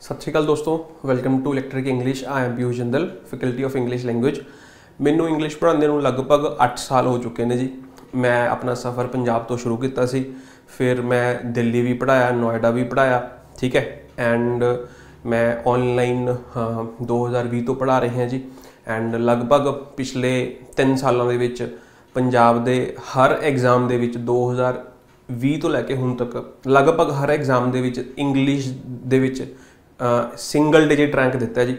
ਸਤਿ ਸ਼੍ਰੀ ਅਕਾਲ ਦੋਸਤੋ welcome to electric English I am Piyush Jindal faculty of English language ਮੈਨੂੰ ਇੰਗਲਿਸ਼ ਪੜ੍ਹਾਉਂਦੇ ਨੂੰ ਲਗਭਗ 8 ਸਾਲ ਹੋ ਚੁੱਕੇ ਨੇ ਜੀ। ਮੈਂ ਆਪਣਾ ਸਫ਼ਰ ਪੰਜਾਬ ਤੋਂ ਸ਼ੁਰੂ ਕੀਤਾ ਸੀ। ਫਿਰ ਮੈਂ ਦਿੱਲੀ ਵੀ ਪੜ੍ਹਾਇਆ, ਨੋਇਡਾ ਵੀ ਪੜ੍ਹਾਇਆ, ਠੀਕ ਹੈ। ਐਂਡ ਮੈਂ ਆਨਲਾਈਨ 2020 ਤੋਂ ਪੜ੍ਹਾ ਰਿਹਾ ਜੀ। ਐਂਡ ਲਗਭਗ ਪਿਛਲੇ 3 ਸਾਲਾਂ ਦੇ ਵਿੱਚ ਪੰਜਾਬ ਦੇ ਹਰ ਐਗਜ਼ਾਮ ਦੇ ਵਿੱਚ 2020 ਤੋਂ ਲੈ ਕੇ ਹੁਣ ਤੱਕ ਲਗਭਗ ਹਰ ਐਗਜ਼ਾਮ ਦੇ ਵਿੱਚ ਇੰਗਲਿਸ਼ ਦੇ ਵਿੱਚ ਸਿੰਗਲ ਡਿਜਿਟ ਰੈਂਕ ਦਿੱਤਾ ਜੀ।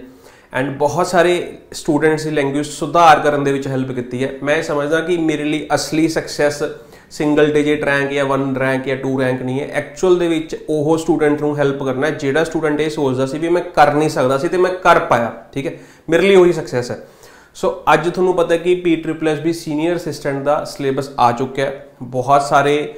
ਐਂਡ ਬਹੁਤ ਸਾਰੇ ਸਟੂਡੈਂਟਸ ਦੀ ਲੈਂਗੁਏਜ ਸੁਧਾਰ ਕਰਨ ਦੇ ਵਿੱਚ ਹੈਲਪ ਕੀਤੀ ਹੈ। ਮੈਂ ਸਮਝਦਾ ਕਿ ਮੇਰੇ ਲਈ ਅਸਲੀ ਸਕਸੈਸ ਸਿੰਗਲ ਡਿਜਿਟ ਰੈਂਕ ਜਾਂ 1 ਰੈਂਕ ਜਾਂ 2 ਰੈਂਕ ਨਹੀਂ ਹੈ। ਐਕਚੁਅਲ ਦੇ ਵਿੱਚ ਉਹ ਸਟੂਡੈਂਟ ਨੂੰ ਹੈਲਪ ਕਰਨਾ ਹੈ, ਜਿਹੜਾ ਸਟੂਡੈਂਟ ਇਹ ਸੋਚਦਾ ਸੀ ਵੀ ਮੈਂ ਕਰ ਨਹੀਂ ਸਕਦਾ ਸੀ ਤੇ ਮੈਂ ਕਰ ਪਾਇਆ, ਠੀਕ ਹੈ? ਮੇਰੇ ਲਈ ਉਹੀ ਸਕਸੈਸ ਹੈ। ਸੋ ਅੱਜ ਤੁਹਾਨੂੰ ਪਤਾ ਕਿ P triple S B senior assistant ਦਾ ਸਿਲੇਬਸ ਆ ਚੁੱਕਿਆ ਹੈ। ਬਹੁਤ ਸਾਰੇ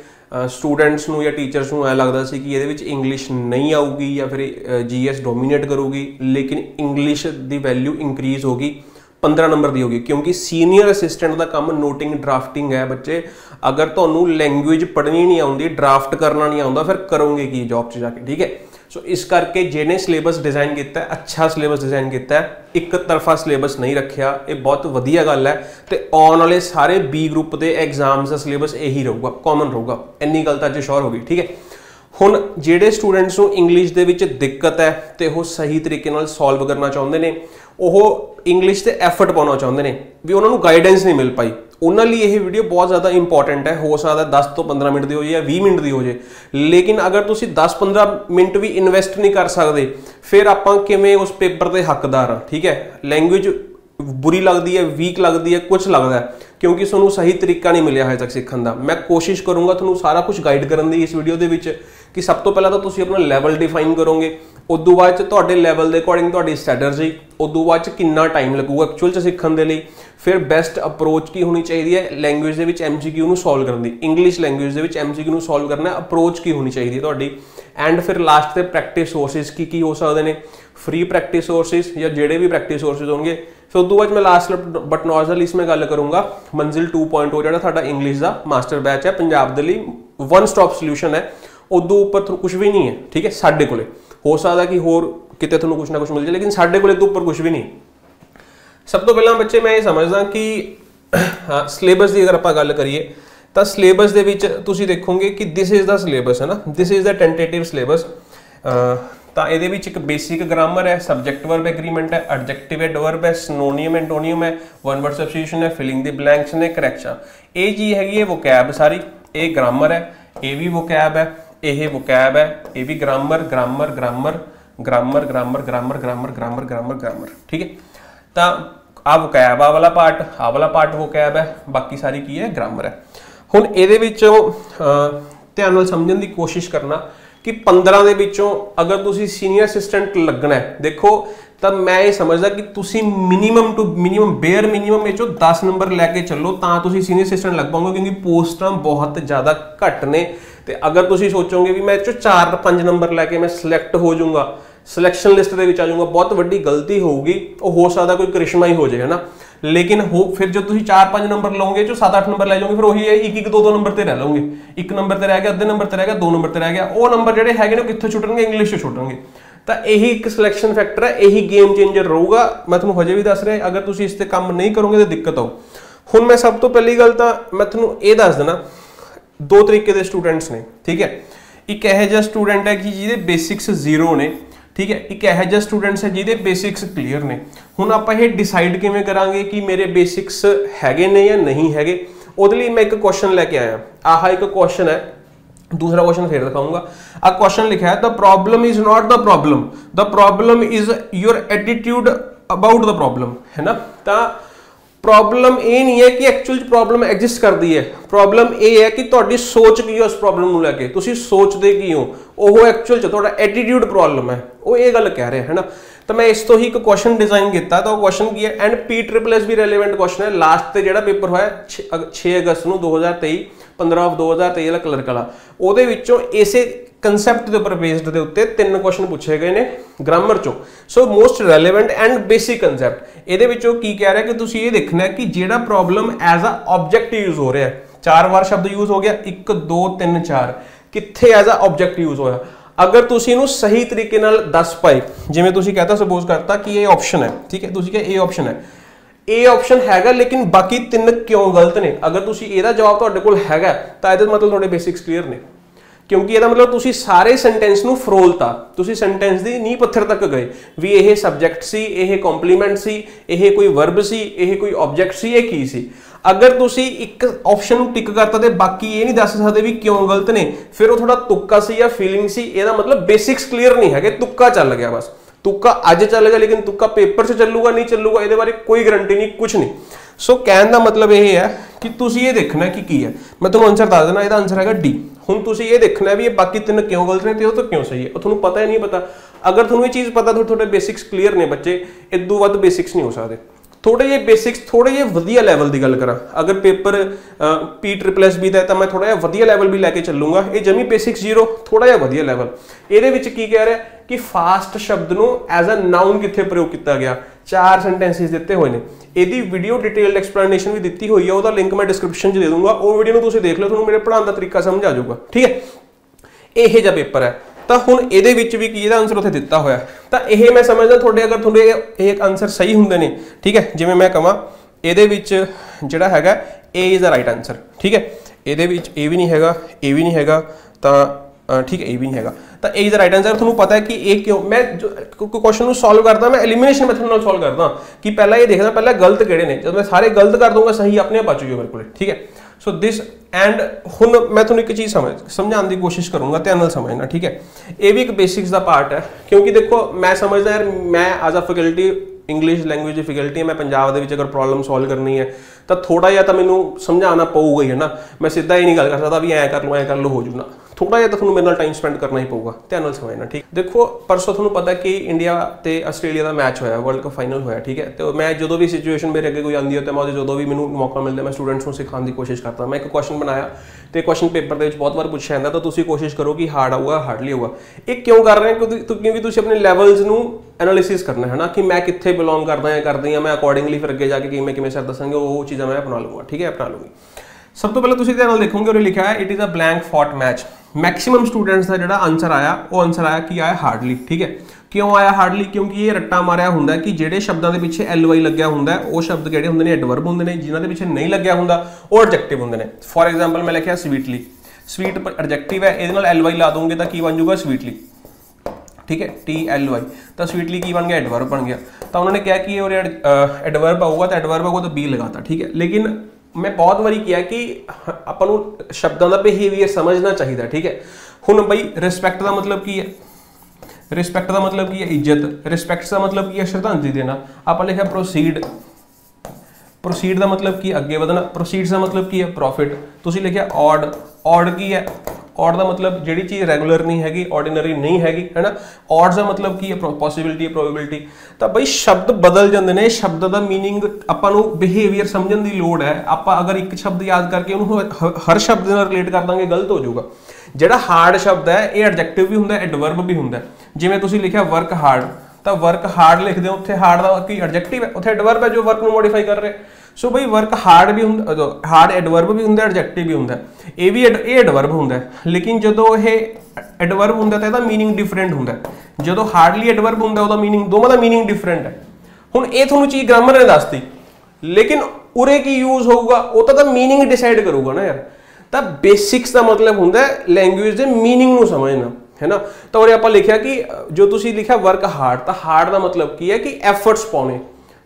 ਸਟੂਡੈਂਟਸ ਨੂੰ ਜਾਂ ਟੀਚਰਸ ਨੂੰ ਐ ਲੱਗਦਾ ਸੀ ਕਿ ਇਹਦੇ ਵਿੱਚ ਇੰਗਲਿਸ਼ ਨਹੀਂ ਆਊਗੀ ਜਾਂ ਫਿਰ ਜੀਐਸ ਡੋਮੀਨੇਟ ਕਰੂਗੀ, ਲੇਕਿਨ ਇੰਗਲਿਸ਼ ਦੀ ਵੈਲਿਊ ਇਨਕਰੀਜ਼ ਹੋਗੀ 15 ਨੰਬਰ ਦੀ ਹੋਗੀ ਕਿਉਂਕਿ ਸੀਨੀਅਰ ਅਸਿਸਟੈਂਟ ਦਾ ਕੰਮ ਨੋਟਿੰਗ ਡਰਾਫਟਿੰਗ ਹੈ ਬੱਚੇ। ਅਗਰ ਤੁਹਾਨੂੰ ਲੈਂਗੁਏਜ ਪੜ੍ਹਨੀ ਨਹੀਂ ਆਉਂਦੀ ਡਰਾਫਟ ਕਰਨਾ ਨਹੀਂ ਆਉਂਦਾ, ਫਿਰ ਕਰੋਗੇ ਕੀ ਜੌਬ 'ਚ ਜਾ ਕੇ, ਠੀਕ ਹੈ? ਸੋ ਇਸ ਕਰਕੇ ਜਿਹਨੇ ਸਿਲੇਬਸ ਡਿਜ਼ਾਈਨ ਕੀਤਾ ਹੈ, ਅੱਛਾ ਸਿਲੇਬਸ ਡਿਜ਼ਾਈਨ ਕੀਤਾ ਹੈ, ਇੱਕ ਤਰਫਾ ਸਿਲੇਬਸ ਨਹੀਂ ਰੱਖਿਆ, ਇਹ ਬਹੁਤ ਵਧੀਆ ਗੱਲ ਹੈ ਤੇ ਆਉਣ ਵਾਲੇ ਸਾਰੇ ਬੀ ਗਰੁੱਪ ਦੇ ਐਗਜ਼ਾਮਸ ਦਾ ਸਿਲੇਬਸ ਇਹੀ ਰਹੂਗਾ ਕਾਮਨ ਰਹੂਗਾ, ਇੰਨੀ ਗੱਲ ਤਾਂ ਅੱਜ ਸ਼ੋਰ ਹੋ ਗਈ, ਠੀਕ ਹੈ? ਹੁਣ ਜਿਹੜੇ ਸਟੂਡੈਂਟਸ ਨੂੰ ਇੰਗਲਿਸ਼ ਦੇ ਵਿੱਚ ਦਿੱਕਤ ਹੈ ਤੇ ਉਹ ਸਹੀ ਤਰੀਕੇ ਨਾਲ ਸੋਲਵ ਕਰਨਾ ਚਾਹੁੰਦੇ ਨੇ, ਉਹ ਇੰਗਲਿਸ਼ ਤੇ ਐਫਰਟ ਪਾਉਣਾ ਚਾਹੁੰਦੇ ਨੇ, ਵੀ ਉਹਨਾਂ ਨੂੰ ਗਾਈਡੈਂਸ ਨਹੀਂ ਮਿਲ ਪਾਈ ਉਹਨਾਂ ਲਈ ਇਹ ਵੀਡੀਓ ਬਹੁਤ ਜ਼ਿਆਦਾ ਇੰਪੋਰਟੈਂਟ ਹੈ। ਹੋ ਸਕਦਾ 10 ਤੋਂ 15 ਮਿੰਟ ਦੀ ਹੋ ਜਾਏ ਜਾਂ 20 ਮਿੰਟ ਦੀ ਹੋ ਜਾਏ। ਲੇਕਿਨ ਅਗਰ ਤੁਸੀਂ 10-15 ਮਿੰਟ ਵੀ ਇਨਵੈਸਟ ਨਹੀਂ ਕਰ ਸਕਦੇ, ਫਿਰ ਆਪਾਂ ਕਿਵੇਂ ਉਸ ਪੇਪਰ ਦੇ ਹੱਕਦਾਰ ਆ ਠੀਕ ਹੈ? ਲੈਂਗੁਏਜ ਬੁਰੀ ਲੱਗਦੀ ਹੈ ਵੀਕ ਲੱਗਦੀ ਹੈ ਕੁਝ ਲੱਗਦਾ ਕਿਉਂਕਿ ਤੁਹਾਨੂੰ ਸਹੀ ਤਰੀਕਾ ਨਹੀਂ ਮਿਲਿਆ ਹਜੇ ਤੱਕ ਸਿੱਖਣ ਦਾ। ਮੈਂ ਕੋਸ਼ਿਸ਼ ਕਰੂੰਗਾ ਤੁਹਾਨੂੰ ਸਾਰਾ ਕੁਝ ਗਾਈਡ ਕਰਨ ਦੀ ਇਸ ਵੀਡੀਓ ਦੇ ਵਿੱਚ ਕਿ ਸਭ ਤੋਂ ਪਹਿਲਾਂ ਤਾਂ ਤੁਸੀਂ ਆਪਣਾ ਲੈਵਲ ਡਿਫਾਈਨ ਕਰੋਗੇ। ਉਦੋਂ ਬਾਅਦ ਚ ਤੁਹਾਡੇ ਲੈਵਲ ਦੇ ਅਕੋਰਡਿੰਗ ਤੁਹਾਡੀ ਸਟ੍ਰੈਟਜੀ ਉਦੋਂ ਬਾਅਦ ਚ ਕਿੰਨਾ ਟਾਈਮ ਲੱਗੂਗਾ ਐਕਚੁਅਲ ਚ ਸਿੱਖਣ ਦੇ ਲਈ? ਫਿਰ ਬੈਸਟ ਅਪਰੋਚ ਕੀ ਹੋਣੀ ਚਾਹੀਦੀ ਹੈ? ਲੈਂਗੁਏਜ ਦੇ ਵਿੱਚ ਐਮਸੀਕਿਊ ਨੂੰ ਸੋਲਵ ਕਰਨ ਦੀ। ਇੰਗਲਿਸ਼ ਲੈਂਗੁਏਜ ਦੇ ਵਿੱਚ ਐਮਸੀਕਿਊ ਨੂੰ ਸੋਲਵ ਕਰਨਾ ਅਪਰੋਚ ਕੀ ਹੋਣੀ ਚਾਹੀਦੀ ਹੈ ਤੁਹਾਡੀ? ਐਂਡ ਫਿਰ ਲਾਸਟ ਤੇ ਪ੍ਰੈਕਟਿਸ ਸੋਰਸਸ ਕੀ ਕੀ ਹੋ ਸਕਦੇ ਨੇ? ਫ੍ਰੀ ਪ੍ਰੈਕਟਿਸ ਸੋਰਸਸ ਜਾਂ ਜਿਹੜੇ ਵੀ ਪ੍ਰੈਕਟਿਸ ਸੋਰਸਸ ਹੋਣਗੇ? ਫਿਰ ਉਦੋਂ ਬਾਅਦ ਮੈਂ last but not the least ਮੈਂ ਗੱਲ ਕਰੂੰਗਾ। ਮੰਜ਼ਿਲ 2.0 ਜਿਹੜਾ ਸਾਡਾ ਇੰਗਲਿਸ਼ ਦਾ ਮਾਸਟਰ ਬੈਚ ਹੈ, ਪੰਜਾਬ ਦੇ ਲਈ ਵਨ ਸਟਾਪ ਸੋਲੂਸ਼ਨ ਹੈ। ਉਦੋਂ ਉੱਪਰ ਕੁਝ ਵੀ ਨਹੀਂ ਹੈ, ਠੀਕ ਹੈ, ਸਾਡੇ ਕੋਲੇ। ਹੋ ਸਕਦਾ ਕਿ ਹੋਰ ਕਿਤੇ ਤੁਹਾਨੂੰ ਕੁਝ ਨਾ ਕੁਝ ਮਿਲ ਜਾਏ, ਲੇਕਿਨ ਸਾਡੇ ਕੋਲੇ ਤੋਂ ਉੱਪਰ ਕੁਝ ਵੀ ਨਹੀਂ। ਸਭ ਤੋਂ ਪਹਿਲਾਂ ਬੱਚੇ ਮੈਂ ਇਹ ਸਮਝਦਾ ਕਿ ਸਿਲੇਬਸ ਦੀ ਅਗਰ ਆਪਾਂ ਗੱਲ ਕਰੀਏ, ਤਾਂ ਸਿਲੇਬਸ ਦੇ ਵਿੱਚ ਤੁਸੀਂ ਦੇਖੋਗੇ ਕਿ ਥਿਸ ਇਜ਼ ਦਾ ਸਿਲੇਬਸ ਹੈ ਨਾ? This is the tentative syllabus ਤਾਂ ਇਹਦੇ ਵਿੱਚ ਇੱਕ ਬੇਸਿਕ ਗ੍ਰਾਮਰ ਹੈ ਸਬਜੈਕਟ ਵਰਬ ਐਗਰੀਮੈਂਟ ਹੈ ਐਡਜੈਕਟਿਵ ਐਂਡ ਵਰਬ ਹੈ ਸਿਨੋਨੀਮ ਐਂਟੋਨੀਮ ਹੈ ਵਨ ਵਰਡ ਸਬਸਟੀਟਿਊਸ਼ਨ ਹੈ ਫਿਲਿੰਗ ਦੀ ਬਲੈਂਕਸ ਨੇ ਕਰੈਕਸ਼ਨ ਇਹ ਜੀ ਹੈਗੀ ਹੈ ਵੋਕੈਬ ਸਾਰੀ, ਇਹ ਗ੍ਰਾਮਰ ਹੈ, ਇਹ ਵੀ ਵੋਕੈਬ ਹੈ। ਇਹ ਵੋਕੈਬ ਹੈ ਇਹ ਵੀ grammar grammar grammar grammar grammar grammar grammar grammar grammar grammar ਠੀਕ ਹੈ ਤਾਂ ਆ ਵੋਕੈਬ ਆ ਵਾਲਾ ਪਾਰਟ ਆ ਵਾਲਾ ਪਾਰਟ ਵੋਕੈਬ ਹੈ ਬਾਕੀ ਸਾਰੀ ਕੀ ਹੈ ਗ੍ਰਾਮਰ ਹੈ ਹੁਣ ਇਹਦੇ ਵਿੱਚੋਂ ਧਿਆਨ ਨਾਲ ਸਮਝਣ ਦੀ ਕੋਸ਼ਿਸ਼ ਕਰਨਾ ਕਿ 15 ਦੇ ਵਿੱਚੋਂ ਅਗਰ ਤੁਸੀਂ ਸੀਨੀਅਰ ਅਸਿਸਟੈਂਟ ਲੱਗਣਾ ਹੈ ਦੇਖੋ ਤਾਂ ਮੈਂ ਇਹ ਸਮਝਦਾ ਕਿ ਤੁਸੀਂ minimum to minimum bare minimum ਇਹ 'ਚੋਂ 10 ਨੰਬਰ ਲੈ ਕੇ ਚੱਲੋ, ਤਾਂ ਤੁਸੀਂ ਸੀਨੀਅਰ ਅਸਿਸਟੈਂਟ ਲੱਗ ਪਾਓਗੇ, ਕਿਉਂਕਿ ਪੋਸਟਾਂ ਬਹੁਤ ਜ਼ਿਆਦਾ ਘੱਟ ਨੇ। ਤੇ ਅਗਰ ਤੁਸੀਂ ਸੋਚੋਗੇ ਵੀ ਮੈਂ ਇਹ ਚੋਂ 4-5 ਨੰਬਰ ਲੈ ਕੇ ਮੈਂ ਸਿਲੈਕਟ ਹੋ ਜਾਊਂਗਾ ਸਿਲੈਕਸ਼ਨ ਲਿਸਟ ਦੇ ਵਿੱਚ ਆ ਜਾਊਂਗਾ, ਬਹੁਤ ਵੱਡੀ ਗਲਤੀ ਹੋਊਗੀ, ਉਹ ਹੋ ਸਕਦਾ ਕੋਈ ਕ੍ਰਿਸ਼ਮਾ ਹੀ ਹੋ ਜਾਏ, ਹਨਾ? ਲੇਕਿਨ ਹੋ, ਫਿਰ ਜਦ ਤੁਸੀਂ 4-5 ਨੰਬਰ ਲਓਗੇ ਜੋ 7-8 ਨੰਬਰ ਲੈ ਜਾਓਗੇ, ਫਿਰ ਉਹੀ ਹੈ 1-1 2-2 ਨੰਬਰ ਤੇ ਰਹਿ ਲਓਗੇ। ਇੱਕ ਨੰਬਰ ਤੇ ਰਹਿ ਗਿਆ, ਅੱਧੇ ਨੰਬਰ ਤੇ ਰਹਿ ਗਿਆ, ਦੋ ਨੰਬਰ ਤੇ ਰਹਿ ਗਿਆ। ਉਹ ਨੰਬਰ ਜਿਹੜੇ ਹੈਗੇ ਨੇ, ਉਹ ਕਿੱਥੋਂ ਛੁੱਟਣਗੇ? ਇੰਗਲਿਸ਼ ਤੋਂ ਛੁੱਟਣਗੇ। ਤਾਂ ਇਹੀ ਇੱਕ ਸਿਲੈਕਸ਼ਨ ਫੈਕਟਰ ਹੈ, ਇਹੀ ਗੇਮ ਚੇਂਜਰ ਰਹੂਗਾ। ਮੈਂ ਤੁਹਾਨੂੰ ਹਜੇ ਵੀ ਦੱਸ ਰਿਹਾ, ਅਗਰ ਤੁਸੀਂ ਇਸ ਤੇ ਕੰਮ ਨਹੀਂ ਕਰੋਗੇ ਤਾਂ ਦਿੱਕਤ ਆਉ ਹੁਣ ਮੈਂ ਸਭ ਤੋਂ ਪਹਿਲੀ ਗੱਲ ਤਾਂ ਮੈਂ ਤੁਹਾਨੂੰ ਇਹ ਦੱਸ ਦੇਣਾ ਦੋ ਤਰੀਕੇ ਦੇ ਸਟੂਡੈਂਟਸ ਨੇ, ਠੀਕ ਹੈ? ਇੱਕ ਇਹੋ ਜਿਹਾ ਸਟੂਡੈਂਟ ਹੈ ਕਿ ਜਿਹਦੇ ਬੇਸਿਕਸ ਜ਼ੀਰੋ ਨੇ, ਠੀਕ ਹੈ? ਇੱਕ ਇਹੋ ਜਿਹਾ ਸਟੂਡੈਂਟਸ ਹੈ ਜਿਹਦੇ ਬੇਸਿਕਸ ਕਲੀਅਰ ਨੇ। ਹੁਣ ਆਪਾਂ ਇਹ ਡਿਸਾਈਡ ਕਿਵੇਂ ਕਰਾਂਗੇ ਕਿ ਮੇਰੇ ਬੇਸਿਕਸ ਹੈਗੇ ਨੇ ਜਾਂ ਨਹੀਂ ਹੈਗੇ? ਉਹਦੇ ਲਈ ਮੈਂ ਇੱਕ ਕੁਐਸਚਨ ਲੈ ਕੇ ਆਇਆ। ਆਹ ਇੱਕ ਕੁਐਸਚਨ ਹੈ ਦੂਸਰਾ ਕੁਐਸਚਨ ਫੇਰ ਦਿਖਾਉਂਗਾ। ਆ ਕੁਐਸਚਨ ਲਿਖਿਆ ਹੈ the problem is not the problem the problem is your attitude about the problem ਹੈ ਨਾ? ਤਾਂ ਪ੍ਰੋਬਲਮ ਇਹ ਨਹੀਂ ਹੈ ਕਿ ਐਕਚੁਅਲ ਚ ਪ੍ਰੋਬਲਮ ਐਗਜ਼ਿਸਟ ਕਰਦੀ ਹੈ। ਪ੍ਰੋਬਲਮ ਇਹ ਹੈ ਕਿ ਤੁਹਾਡੀ ਸੋਚ ਕੀ ਹੈ ਉਸ ਪ੍ਰੋਬਲਮ ਨੂੰ ਲੈ ਕੇ। ਤੁਸੀਂ ਸੋਚਦੇ ਕੀ ਹੋ? ਉਹ ਐਕਚੁਅਲ ਚ ਤੁਹਾਡਾ ਐਟੀਟਿਊਡ ਪ੍ਰੋਬਲਮ ਹੈ। ਉਹ ਇਹ ਗੱਲ ਕਹਿ ਰਿਹਾ ਹੈ ਨਾ। ਤਾਂ ਮੈਂ ਇਸ ਤੋਂ ਹੀ ਇੱਕ ਕੁਐਸਚਨ ਡਿਜ਼ਾਈਨ ਕੀਤਾ, ਤਾਂ ਉਹ ਕੁਐਸਚਨ ਕੀ ਹੈ? And P triple S B relevant question ਹੈ। ਲਾਸਟ ਤੇ ਜਿਹੜਾ ਪੇਪਰ ਹੋਇਆ 6 ਅਗਸਤ ਨੂੰ 2023 15 ਆਫ 2023 ਵਾਲਾ ਕਲਰਕ ਵਾਲਾ। ਉਹਦੇ ਵਿੱਚੋਂ ਇਸੇ ਕਨਸੈਪਟ ਦੇ ਉੱਪਰ ਬੇਸਡ ਦੇ ਉੱਤੇ ਤਿੰਨ ਕੁਐਸਚਨ ਪੁੱਛੇ ਗਏ ਨੇ ਗ੍ਰਾਮਰ ਚੋਂ। So most relevant and basic concept ਇਹਦੇ ਵਿੱਚੋਂ ਕੀ ਕਹਿ ਰਿਹਾ ਕਿ ਤੁਸੀਂ ਇਹ ਦੇਖਣਾ ਕਿ ਜਿਹੜਾ problem as a object use ਹੋ ਰਿਹਾ, ਚਾਰ ਵਾਰ ਸ਼ਬਦ ਯੂਜ਼ ਹੋ ਗਿਆ 1 2 3 4 ਕਿੱਥੇ ਐਜ਼ ਅ ਆਬਜੈਕਟ ਯੂਜ਼ ਹੋਇਆ? ਅਗਰ ਤੁਸੀਂ ਇਹਨੂੰ ਸਹੀ ਤਰੀਕੇ ਨਾਲ ਦੱਸ ਪਾਏ, ਜਿਵੇਂ ਤੁਸੀਂ ਕਹਤਾ ਸਪੋਜ਼ ਕਰਤਾ ਕਿ ਇਹ ਆਪਸ਼ਨ ਹੈ, ਠੀਕ ਹੈ? ਤੁਸੀਂ ਕਿਹਾ ਇਹ ਆਪਸ਼ਨ ਹੈ। ਇਹ ਆਪਸ਼ਨ ਹੈਗਾ, ਲੇਕਿਨ ਬਾਕੀ ਤਿੰਨ ਕਿਉਂ ਗਲਤ ਨੇ? ਅਗਰ ਤੁਸੀਂ ਇਹਦਾ ਜਵਾਬ ਤੁਹਾਡੇ ਕੋਲ ਹੈਗਾ, ਤਾਂ ਇਹਦਾ ਮਤਲਬ ਤੁਹਾਡੇ ਬੇਸਿਕਸ ਕਲੀਅਰ ਨੇ। ਕਿਉਂਕਿ ਇਹਦਾ ਮਤਲਬ ਤੁਸੀਂ ਸਾਰੇ ਸੈਂਟੈਂਸ ਨੂੰ ਫਰੋਲਤਾ। ਤੁਸੀਂ ਸੈਂਟੈਂਸ ਦੀ ਨੀਂਹ ਪੱਥਰ ਤੱਕ ਗਏ ਵੀ ਇਹ ਸਬਜੈਕਟ ਸੀ, ਇਹ ਕੰਪਲੀਮੈਂਟ ਸੀ, ਇਹ ਕੋਈ ਵਰਬ ਸੀ, ਇਹ ਕੋਈ ਆਬਜੈਕਟ ਸੀ, ਇਹ ਕੀ ਸੀ? ਅਗਰ ਤੁਸੀਂ ਇੱਕ ਆਪਸ਼ਨ ਨੂੰ ਟਿਕ ਕਰਤਾ ਤੇ ਬਾਕੀ ਇਹ ਨਹੀਂ ਦੱਸ ਸਕਦੇ ਵੀ ਕਿਉਂ ਗਲਤ ਨੇ, ਫਿਰ ਉਹ ਤੁਹਾਡਾ ਤੁੱਕਾ ਸੀ ਜਾਂ ਫੀਲਿੰਗ ਸੀ, ਇਹਦਾ ਮਤਲਬ ਬੇਸਿਕਸ ਕਲੀਅਰ ਨਹੀਂ ਹੈਗੇ, ਤੁੱਕਾ ਚੱਲ ਗਿਆ ਬਸ। ਤੁੱਕਾ ਅੱਜ ਚੱਲ ਗਿਆ, ਲੇਕਿਨ ਤੁੱਕਾ ਪੇਪਰ 'ਚ ਚੱਲੂਗਾ, ਨਹੀਂ ਚੱਲੂਗਾ, ਇਹਦੇ ਬਾਰੇ ਕੋਈ ਗਾਰੰਟੀ ਨਹੀਂ ਕੁਝ ਨਹੀਂ। ਸੋ ਕਹਿਣ ਦਾ ਮਤਲਬ ਇਹ ਹੈ ਕਿ ਤੁਸੀਂ ਇਹ ਦੇਖਣਾ ਕਿ ਕੀ ਹੈ। ਮੈਂ ਤੁਹਾਨੂੰ ਆਨਸਰ ਦੱਸ ਦੇਣਾ ਇਹਦਾ ਆਨਸਰ ਹੈਗਾ ਡੀ ਹੁਣ ਤੁਸੀਂ ਇਹ ਦੇਖਣਾ ਵੀ ਇਹ ਬਾਕੀ ਤਿੰਨ ਕਿਉਂ ਗਲਤ ਨੇ ਤੇ ਉਹ ਤਾਂ ਕਿਉਂ ਸਹੀ ਹੈ? ਉਹ ਤੁਹਾਨੂੰ ਪਤਾ ਹੀ ਨਹੀਂ ਪਤਾ। ਅਗਰ ਤੁਹਾਨੂੰ ਇਹ ਚੀਜ਼ ਪਤਾ ਤੁਹਾਡੇ ਬੇਸਿਕਸ ਕਲੀਅਰ ਨੇ ਬੱਚੇ। ਇਦੋਂ ਵੱਧ ਬੇਸਿਕਸ ਨਹੀਂ ਹੋ ਸਕਦੇ। ਥੋੜੇ ਜਿਹੇ ਬੇਸਿਕਸ ਥੋੜੇ ਜਿਹੇ ਵਧੀਆ ਲੈਵਲ ਦੀ ਗੱਲ ਕਰਾਂ। ਅਗਰ paper P triple S B ਦਾ ਤਾਂ ਮੈਂ ਥੋੜਾ ਜਿਹਾ ਵਧੀਆ ਲੈਵਲ ਵੀ ਲੈ ਕੇ ਚੱਲੂੰਗਾ। ਇਹ ਜਮੀ ਬੇਸਿਕਸ ਜ਼ੀਰੋ ਥੋੜਾ ਜਿਹਾ ਵਧੀਆ ਲੈਵਲ ਇਹਦੇ ਵਿੱਚ ਕੀ ਕਹਿ ਰਿਹਾ ਕਿ ਫਾਸਟ ਸ਼ਬਦ ਨੂੰ ਐਜ਼ ਅ ਨਾਉਨ ਕਿੱਥੇ ਪ੍ਰਯੋਗ ਕੀਤਾ ਗਿਆ? ਚਾਰ ਸੈਂਟੈਂਸਿਸ ਦਿੱਤੇ ਹੋਏ ਨੇ। ਇਹਦੀ ਵੀਡੀਓ ਡਿਟੇਲਡ ਐਕਸਪਲੇਨੇਸ਼ਨ ਵੀ ਦਿੱਤੀ ਹੋਈ ਹੈ ਉਹਦਾ ਲਿੰਕ ਮੈਂ ਡਿਸਕ੍ਰਿਪਸ਼ਨ 'ਚ ਦੇ ਦੂੰਗਾ। ਉਹ ਵੀਡੀਓ ਨੂੰ ਤੁਸੀਂ ਦੇਖ ਲਓ। ਤੁਹਾਨੂੰ ਮੇਰੇ ਪੜਾਉਣ ਦਾ ਤਰੀਕਾ ਸਮਝ ਆ ਜਾਊਗਾ। ਠੀਕ ਹੈ? ਇਹ ਜਿਹਾ ਪੇਪਰ ਹੈ। ਤਾਂ ਹੁਣ ਇਹਦੇ ਵਿੱਚ ਵੀ ਕੀ ਇਹਦਾ ਆਨਸਰ ਉੱਥੇ ਦਿੱਤਾ ਹੋਇਆ। ਤਾਂ ਇਹ ਮੈਂ ਸਮਝਦਾ ਤੁਹਾਡੇ ਅਗਰ ਤੁਹਾਡੇ ਇਹ ਇੱਕ ਆਨਸਰ ਸਹੀ ਹੁੰਦੇ ਨੇ, ਠੀਕ ਹੈ? ਜਿਵੇਂ ਮੈਂ ਕਹਾਂ ਇਹਦੇ ਵਿੱਚ ਜਿਹੜਾ ਹੈਗਾ, A is the right answer ਠੀਕ ਹੈ? ਇਹਦੇ ਵਿੱਚ ਇਹ ਵੀ ਨਹੀਂ ਹੈਗਾ ਇਹ ਵੀ ਨਹੀਂ ਹੈਗਾ, ਤਾਂ ਠੀਕ ਹੈ ਇਹ ਵੀ ਨਹੀਂ ਹੈਗਾ। ਤਾਂ A is the right answer ਤੁਹਾਨੂੰ ਪਤਾ ਹੈ ਕਿ ਇਹ ਕਿਉਂ, ਮੈਂ ਕੋਈ ਕੁਐਸਚਨ ਨੂੰ ਸੋਲਵ ਕਰਦਾ, ਮੈਂ ਐਲੀਮੀਨੇਸ਼ਨ ਮੈਥਡ ਨਾਲ ਸੋਲਵ ਕਰਦਾ। ਕਿ ਪਹਿਲਾਂ ਇਹ ਦੇਖਦਾ, ਪਹਿਲਾਂ ਗਲਤ ਕਿਹੜੇ ਨੇ? ਜਦੋਂ ਮੈਂ ਸਾਰੇ ਗਲਤ ਕਰ ਦੂੰਗਾ ਸਹੀ ਆਪਣੇ ਆਪ ਬਚ ਜੂਗਾ ਮੇਰੇ ਕੋਲ, ਠੀਕ ਹੈ? ਸੋ ਦਿਸ ਐਂਡ ਹੁਣ ਮੈਂ ਤੁਹਾਨੂੰ ਇੱਕ ਚੀਜ਼ ਸਮਝ, ਸਮਝਾਉਣ ਦੀ ਕੋਸ਼ਿਸ਼ ਕਰੂੰਗਾ ਧਿਆਨ ਨਾਲ ਸਮਝਣਾ, ਠੀਕ ਹੈ? ਇਹ ਵੀ ਇੱਕ ਬੇਸਿਕਸ ਦਾ ਪਾਰਟ ਹੈ, ਕਿਉਂਕਿ ਦੇਖੋ ਮੈਂ ਸਮਝਦਾ ਯਾਰ, ਮੈਂ as a faculty English language the faculty ਹੈ, ਮੈਂ ਪੰਜਾਬ ਦੇ ਵਿੱਚ ਅਗਰ ਪ੍ਰੋਬਲਮ ਸੋਲਵ ਕਰਨੀ ਹੈ, ਤਾਂ ਥੋੜਾ ਜਿਹਾ ਤਾਂ ਮੈਨੂੰ ਸਮਝਾਉਣਾ ਪਊਗਾ ਹੀ, ਹੈ ਨਾ? ਮੈਂ ਸਿੱਧਾ ਹੀ ਨਹੀਂ ਗੱਲ ਕਰ ਸਕਦਾ ਵੀ ਐਂ ਕਰ ਲਓ ਐਂ ਕਰ ਲਓ ਹੋ ਨਾ। ਥੋੜਾ ਜਿਹਾ ਤਾਂ ਤੁਹਾਨੂੰ ਮੇਰੇ ਨਾਲ ਟਾਈਮ ਸਪੈਂਡ ਕਰਨਾ ਹੀ ਪਊਗਾ, ਧਿਆਨ ਨਾਲ ਸਮਝਣਾ, ਠੀਕ? ਦੇਖੋ, ਪਰਸੋਂ ਤੁਹਾਨੂੰ ਪਤਾ ਕਿ ਇੰਡੀਆ ਤੇ ਆਸਟ੍ਰੇਲੀਆ ਦਾ ਮੈਚ ਹੋਇਆ ਵਰਲਡ ਕੱਪ ਫਾਈਨਲ ਹੋਇਆ, ਠੀਕ ਹੈ? ਤੇ ਮੈਂ ਜਦੋਂ ਵੀ ਸਿਚੁਏਸ਼ਨ ਮੇਰੇ ਅੱਗੇ ਕੋਈ ਆਉਂਦੀ ਹੈ, ਤੇ ਮੈਂ ਉਹਦੇ ਜਦੋਂ ਵੀ ਮੈਨੂੰ ਮੌਕਾ ਮਿਲਦਾ, ਮੈਂ ਸਟੂਡੈਂਟਸ ਨੂੰ ਸਿਖਾਉਣ ਦੀ ਕੋਸ਼ਿਸ਼ ਕਰਦਾ। ਮੈਂ ਇੱਕ ਕੁਐਸਚਨ ਬਣਾਇਆ ਤੇ ਕੁਐਸਚਨ ਪੇਪਰ ਦੇ ਵਿੱਚ ਬਹੁਤ ਵਾਰ ਪੁੱਛਿਆ ਜਾਂਦਾ, ਤਾਂ ਤੁਸੀਂ ਕੋਸ਼ਿਸ਼ ਕਰੋ ਕਿ ਹਾਰਡ ਆਊਗਾ ਹਾਰਡਲੀ ਆਊਗਾ। ਇਹ ਕਿਉਂ ਕਰ ਰਹੇ ਹੋ? ਕਿਉਂਕਿ ਤੁਸੀਂ ਆਪਣੇ ਲੈਵਲਸ ਨੂੰ ਐਨਾਲਿਸਿਸ ਕਰਨਾ ਹੈ ਨਾ ਕਿ ਮੈਂ ਕਿੱਥੇ ਬਿਲੋਂਗ ਕਰਦਾ ਹਾਂ ਕਰਦੀ ਹਾਂ, ਮੈਂ ਅਕੋਰਡਿੰਗਲੀ ਫਿਰ ਅੱਗੇ ਜਾ ਕੇ ਕਿਵੇਂ ਕਿਵੇਂ ਸਰ ਦੱਸਾਂਗੇ, ਉਹ ਚੀਜ਼ਾਂ ਮੈਂ ਅਪਣਾ ਲੂੰਗਾ ਠੀਕ ਹੈ? ਅਪਣਾ ਲੂੰਗੀ ਸਭ ਤੋਂ ਪਹਿਲਾਂ ਤੁਸੀਂ ਇਹਦੇ ਨਾਲ ਦੇਖੋਗੇ ਉਹਨੇ ਲਿਖਿਆ ਹੈ it is a blank fought match maximum students ਦਾ ਜਿਹੜਾ ਆਨਸਰ ਆਇਆ, ਉਹ ਆਨਸਰ ਆਇਆ ਕੀ ਆਇਆ ਹਾਰਡਲੀ ਠੀਕ ਹੈ? ਕਿਉਂ ਆਇਆ ਹਾਰਡਲੀ ਕਿਉਂਕਿ ਇਹ ਰੱਟਾ ਮਾਰਿਆ ਹੁੰਦਾ ਕਿ ਜਿਹੜੇ ਸ਼ਬਦਾਂ ਦੇ ਪਿੱਛੇ ਐਲ ਵਾਈ ਲੱਗਿਆ ਹੁੰਦਾ ਉਹ ਸ਼ਬਦ ਕਿਹੜੇ ਹੁੰਦੇ ਨੇ? ਐਡਵਰਬ ਹੁੰਦੇ ਨੇ, ਜਿਨ੍ਹਾਂ ਦੇ ਪਿੱਛੇ ਨਹੀਂ ਲੱਗਿਆ ਹੁੰਦਾ, ਉਹ ਐਡਜੈਕਟਿਵ ਹੁੰਦੇ ਨੇ। ਫੋਰ ਐਗਜ਼ਾਮਪਲ ਮੈਂ ਲਿਖਿਆ ਸਵੀਟਲੀ ਸਵੀਟ ਐਡਜੈਕਟਿਵ ਹੈ, ਇਹਦੇ ਨਾਲ ਐਲ ਵਾਈ ਲਾ ਦੋਗੇ ਤਾਂ ਕੀ ਬਣ ਜਾਊਗਾ? ਸਵੀਟਲੀ ਠੀਕ ਹੈ? ਟੀ ਐਲ ਵਾਈ ਤਾਂ ਸਵੀਟਲੀ ਕੀ ਬਣ ਗਿਆ? ਐਡਵਰਬ ਬਣ ਗਿਆ। ਤਾਂ ਉਹਨਾਂ ਨੇ ਕਿਹਾ ਕਿ ਇਹ ਐਡਵਰਬ ਆਊਗਾ, ਤਾਂ ਐਡਵਰਬ ਆਊਗਾ ਤਾਂ ਬੀ ਲਗਾਤਾ, ਠੀਕ ਹੈ? ਲੇਕਿਨ ਮੈਂ ਬਹੁਤ ਵਾਰੀ ਕਿਹਾ ਕਿ ਆਪਾਂ ਨੂੰ ਸ਼ਬਦਾਂ ਦਾ ਬਿਹੇਵੀਅਰ ਸਮਝਣਾ ਚਾਹੀਦਾ, ਠੀਕ ਹੈ? ਹੁਣ ਬਈ ਰਿਸਪੈਕਟ ਦਾ ਮਤਲਬ ਕੀ ਹੈ? ਰਿਸਪੈਕਟ ਦਾ ਮਤਲਬ ਕੀ ਹੈ ਇੱਜ਼ਤ? ਰਿਸਪੈਕਟ ਦਾ ਮਤਲਬ ਕੀ ਹੈ ਸ਼ਰਧਾਂਜਲੀ ਦੇਣਾ? ਆਪਾਂ ਲਿਖਿਆ ਪ੍ਰੋਸੀਡ ਪ੍ਰੋਸੀਡ ਦਾ ਮਤਲਬ ਕੀ ਅੱਗੇ ਵਧਣਾ? ਪ੍ਰੋਸੀਡਸ ਦਾ ਮਤਲਬ ਕੀ ਹੈ ਪ੍ਰੋਫਿਟ ਤੁਸੀਂ ਲਿਖਿਆ ਔਡ ਔਡ ਕੀ ਹੈ? ਔਡ ਦਾ ਮਤਲਬ ਜਿਹੜੀ ਚੀਜ਼ ਰੈਗੂਲਰ ਨਹੀਂ ਹੈਗੀ ਆਰਡੀਨਰੀ ਨਹੀਂ ਹੈਗੀ ਹੈਨਾ ਔਡਸ ਦਾ ਮਤਲਬ ਕੀ ਹੈ ਪੋਸਿਬਿਲਿਟੀ ਹੈ ਪ੍ਰੋਬੇਬਿਲਿਟੀ ਤਾਂ ਬਈ ਸ਼ਬਦ ਬਦਲ ਜਾਂਦੇ ਨੇ ਸ਼ਬਦ ਦਾ मीनिंग ਆਪਾਂ ਨੂੰ ਬਿਹੇਵੀਅਰ ਸਮਝਣ ਦੀ ਲੋੜ ਹੈ ਆਪਾਂ ਅਗਰ ਇੱਕ ਸ਼ਬਦ ਯਾਦ ਕਰਕੇ ਉਹਨੂੰ ਹਰ ਸ਼ਬਦ ਨਾਲ ਰਿਲੇਟ ਕਰ ਦਾਂਗੇ ਗਲਤ ਹੋ ਜਾਊਗਾ ਜਿਹੜਾ ਹਾਰਡ ਸ਼ਬਦ ਹੈ ਇਹ ਐਡਜੈਕਟਿਵ ਵੀ ਹੁੰਦਾ ਐਡਵਰਬ ਵੀ ਹੁੰਦਾ ਜਿਵੇਂ ਤੁਸੀਂ ਲਿਖਿਆ ਵਰਕ ਹਾਰਡ ਤਾਂ ਵਰਕ ਹਾਰਡ ਲਿਖਦੇ ਹੋ ਉੱਥੇ ਹਾਰਡ ਦਾ ਕੀ ਐਡਜੈਕਟਿਵ ਹੈ ਉੱਥੇ ਐਡਵਰਬ ਹੈ ਜੋ ਵਰਕ ਨੂੰ ਮੋਡੀਫਾਈ ਕਰ ਰਿਹਾ ਸੋ ਬਈ ਵਰਕ ਹਾਰਡ ਵੀ ਹੁੰਦਾ ਹਾਰਡ ਐਡਵਰਬ ਵੀ ਹੁੰਦਾ ਐਡਜੈਕਟਿਵ ਵੀ ਹੁੰਦਾ ਇਹ ਵੀ ਇਹ ਐਡਵਰਬ ਹੁੰਦਾ ਲੇਕਿਨ ਜਦੋਂ ਇਹ ਐਡਵਰਬ ਹੁੰਦਾ ਤਾਂ ਇਹਦਾ मीनिंग ਡਿਫਰੈਂਟ ਹੁੰਦਾ ਜਦੋਂ ਹਾਰਡਲੀ ਐਡਵਰਬ ਹੁੰਦਾ ਉਹਦਾ मीनिंग ਦੋਵਾਂ ਦਾ मीनिंग ਡਿਫਰੈਂਟ ਹੈ ਹੁਣ ਇਹ ਤੁਹਾਨੂੰ ਚੀਜ਼ ਗ੍ਰਾਮਰ ਨੇ ਦੱਸਤੀ ਲੇਕਿਨ ਉਰੇ ਕੀ ਯੂਜ਼ ਹੋਊਗਾ ਉਹ ਤਾਂ ਦਾ मीनिंग ਡਿਸਾਈਡ ਕਰੂਗਾ ਨਾ ਯਾਰ ਤਾਂ ਬੇਸਿਕਸ ਦਾ ਮਤਲਬ ਹੁੰਦਾ ਲੈਂਗੁਏਜ ਦੇ मीनिंग ਨੂੰ ਸਮਝਣਾ ਹੈ ਨਾ ਤਾਂ ਉਰੇ ਆਪਾਂ ਲਿਖਿਆ ਕਿ ਜੋ ਤੁਸੀਂ ਲਿਖਿਆ ਵਰਕ ਹਾਰਡ ਤਾਂ ਹਾਰਡ ਦਾ ਮਤਲਬ ਕੀ ਹੈ ਕਿ ਐਫਰਟਸ ਪਾਉਣੇ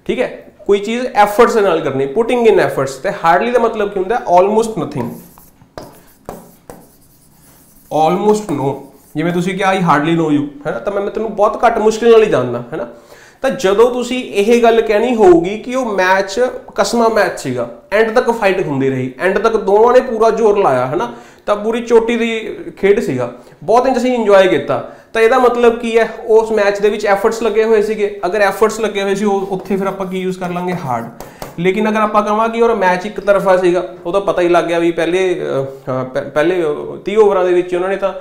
ਠੀਕ ਹੈ ਕੋਈ ਚੀਜ਼ ਐਫਰਟਸ ਨਾਲ ਕਰਨੀ ਪੁਟਿੰਗ ਇਨ ਐਫਰਟਸ ਤੇ ਹਾਰਡਲੀ ਦਾ ਮਤਲਬ ਕੀ ਹੁੰਦਾ ਆਲਮੋਸਟ ਨਥਿੰਗ ਆਲਮੋਸਟ ਨੋ ਜਿਵੇਂ ਤੁਸੀਂ ਕਿਹਾ ਆਈ ਹਾਰਡਲੀ ਨੋ ਯੂ ਹੈ ਨਾ? ਤਾਂ ਮੈਂ ਤੈਨੂੰ ਬਹੁਤ ਘੱਟ ਮੁਸ਼ਕਿਲ ਨਾਲ ਹੀ ਜਾਣਦਾ, ਹੈ ਨਾ? ਤਾਂ ਜਦੋਂ ਤੁਸੀਂ ਇਹ ਗੱਲ ਕਹਿਣੀ ਹੋਊਗੀ ਕਿ ਉਹ ਮੈਚ ਕਸਮਾ ਮੈਚ ਸੀਗਾ ਐਂਡ ਤੱਕ ਫਾਈਟ ਹੁੰਦੀ ਰਹੀ ਐਂਡ ਤੱਕ ਦੋਵਾਂ ਨੇ ਪੂਰਾ ਜ਼ੋਰ ਲਾਇਆ, ਹੈ ਤਾਂ ਪੂਰੀ ਚੋਟੀ ਦੀ ਖੇਡ ਸੀਗਾ। ਬਹੁਤ ਇੰਜ ਅਸੀਂ ਇੰਜੋਏ ਕੀਤਾ। ਤਾਂ ਇਹਦਾ ਮਤਲਬ ਕੀ ਹੈ? ਉਸ ਮੈਚ ਦੇ ਵਿੱਚ ਐਫਰਟਸ ਲੱਗੇ ਹੋਏ ਸੀਗੇ। ਅਗਰ ਐਫਰਟਸ ਲੱਗੇ ਹੋਏ ਸੀ ਉੱਥੇ ਫਿਰ ਆਪਾਂ ਕੀ ਯੂਜ਼ ਕਰ ਲਾਂਗੇ? ਹਾਰਡ ਲੇਕਿਨ ਅਗਰ ਆਪਾਂ ਕਹਾਂਗੇ ਕਿ ਮੈਚ ਇੱਕ ਤਰਫਾ ਸੀਗਾ, ਉਹ ਤਾਂ ਪਤਾ ਹੀ ਲੱਗ ਗਿਆ ਵੀ ਪਹਿਲੇ ਪਹਿਲੇ 30 ਓਵਰਾਂ ਦੇ ਵਿੱਚ ਉਹਨਾਂ ਨੇ ਤਾਂ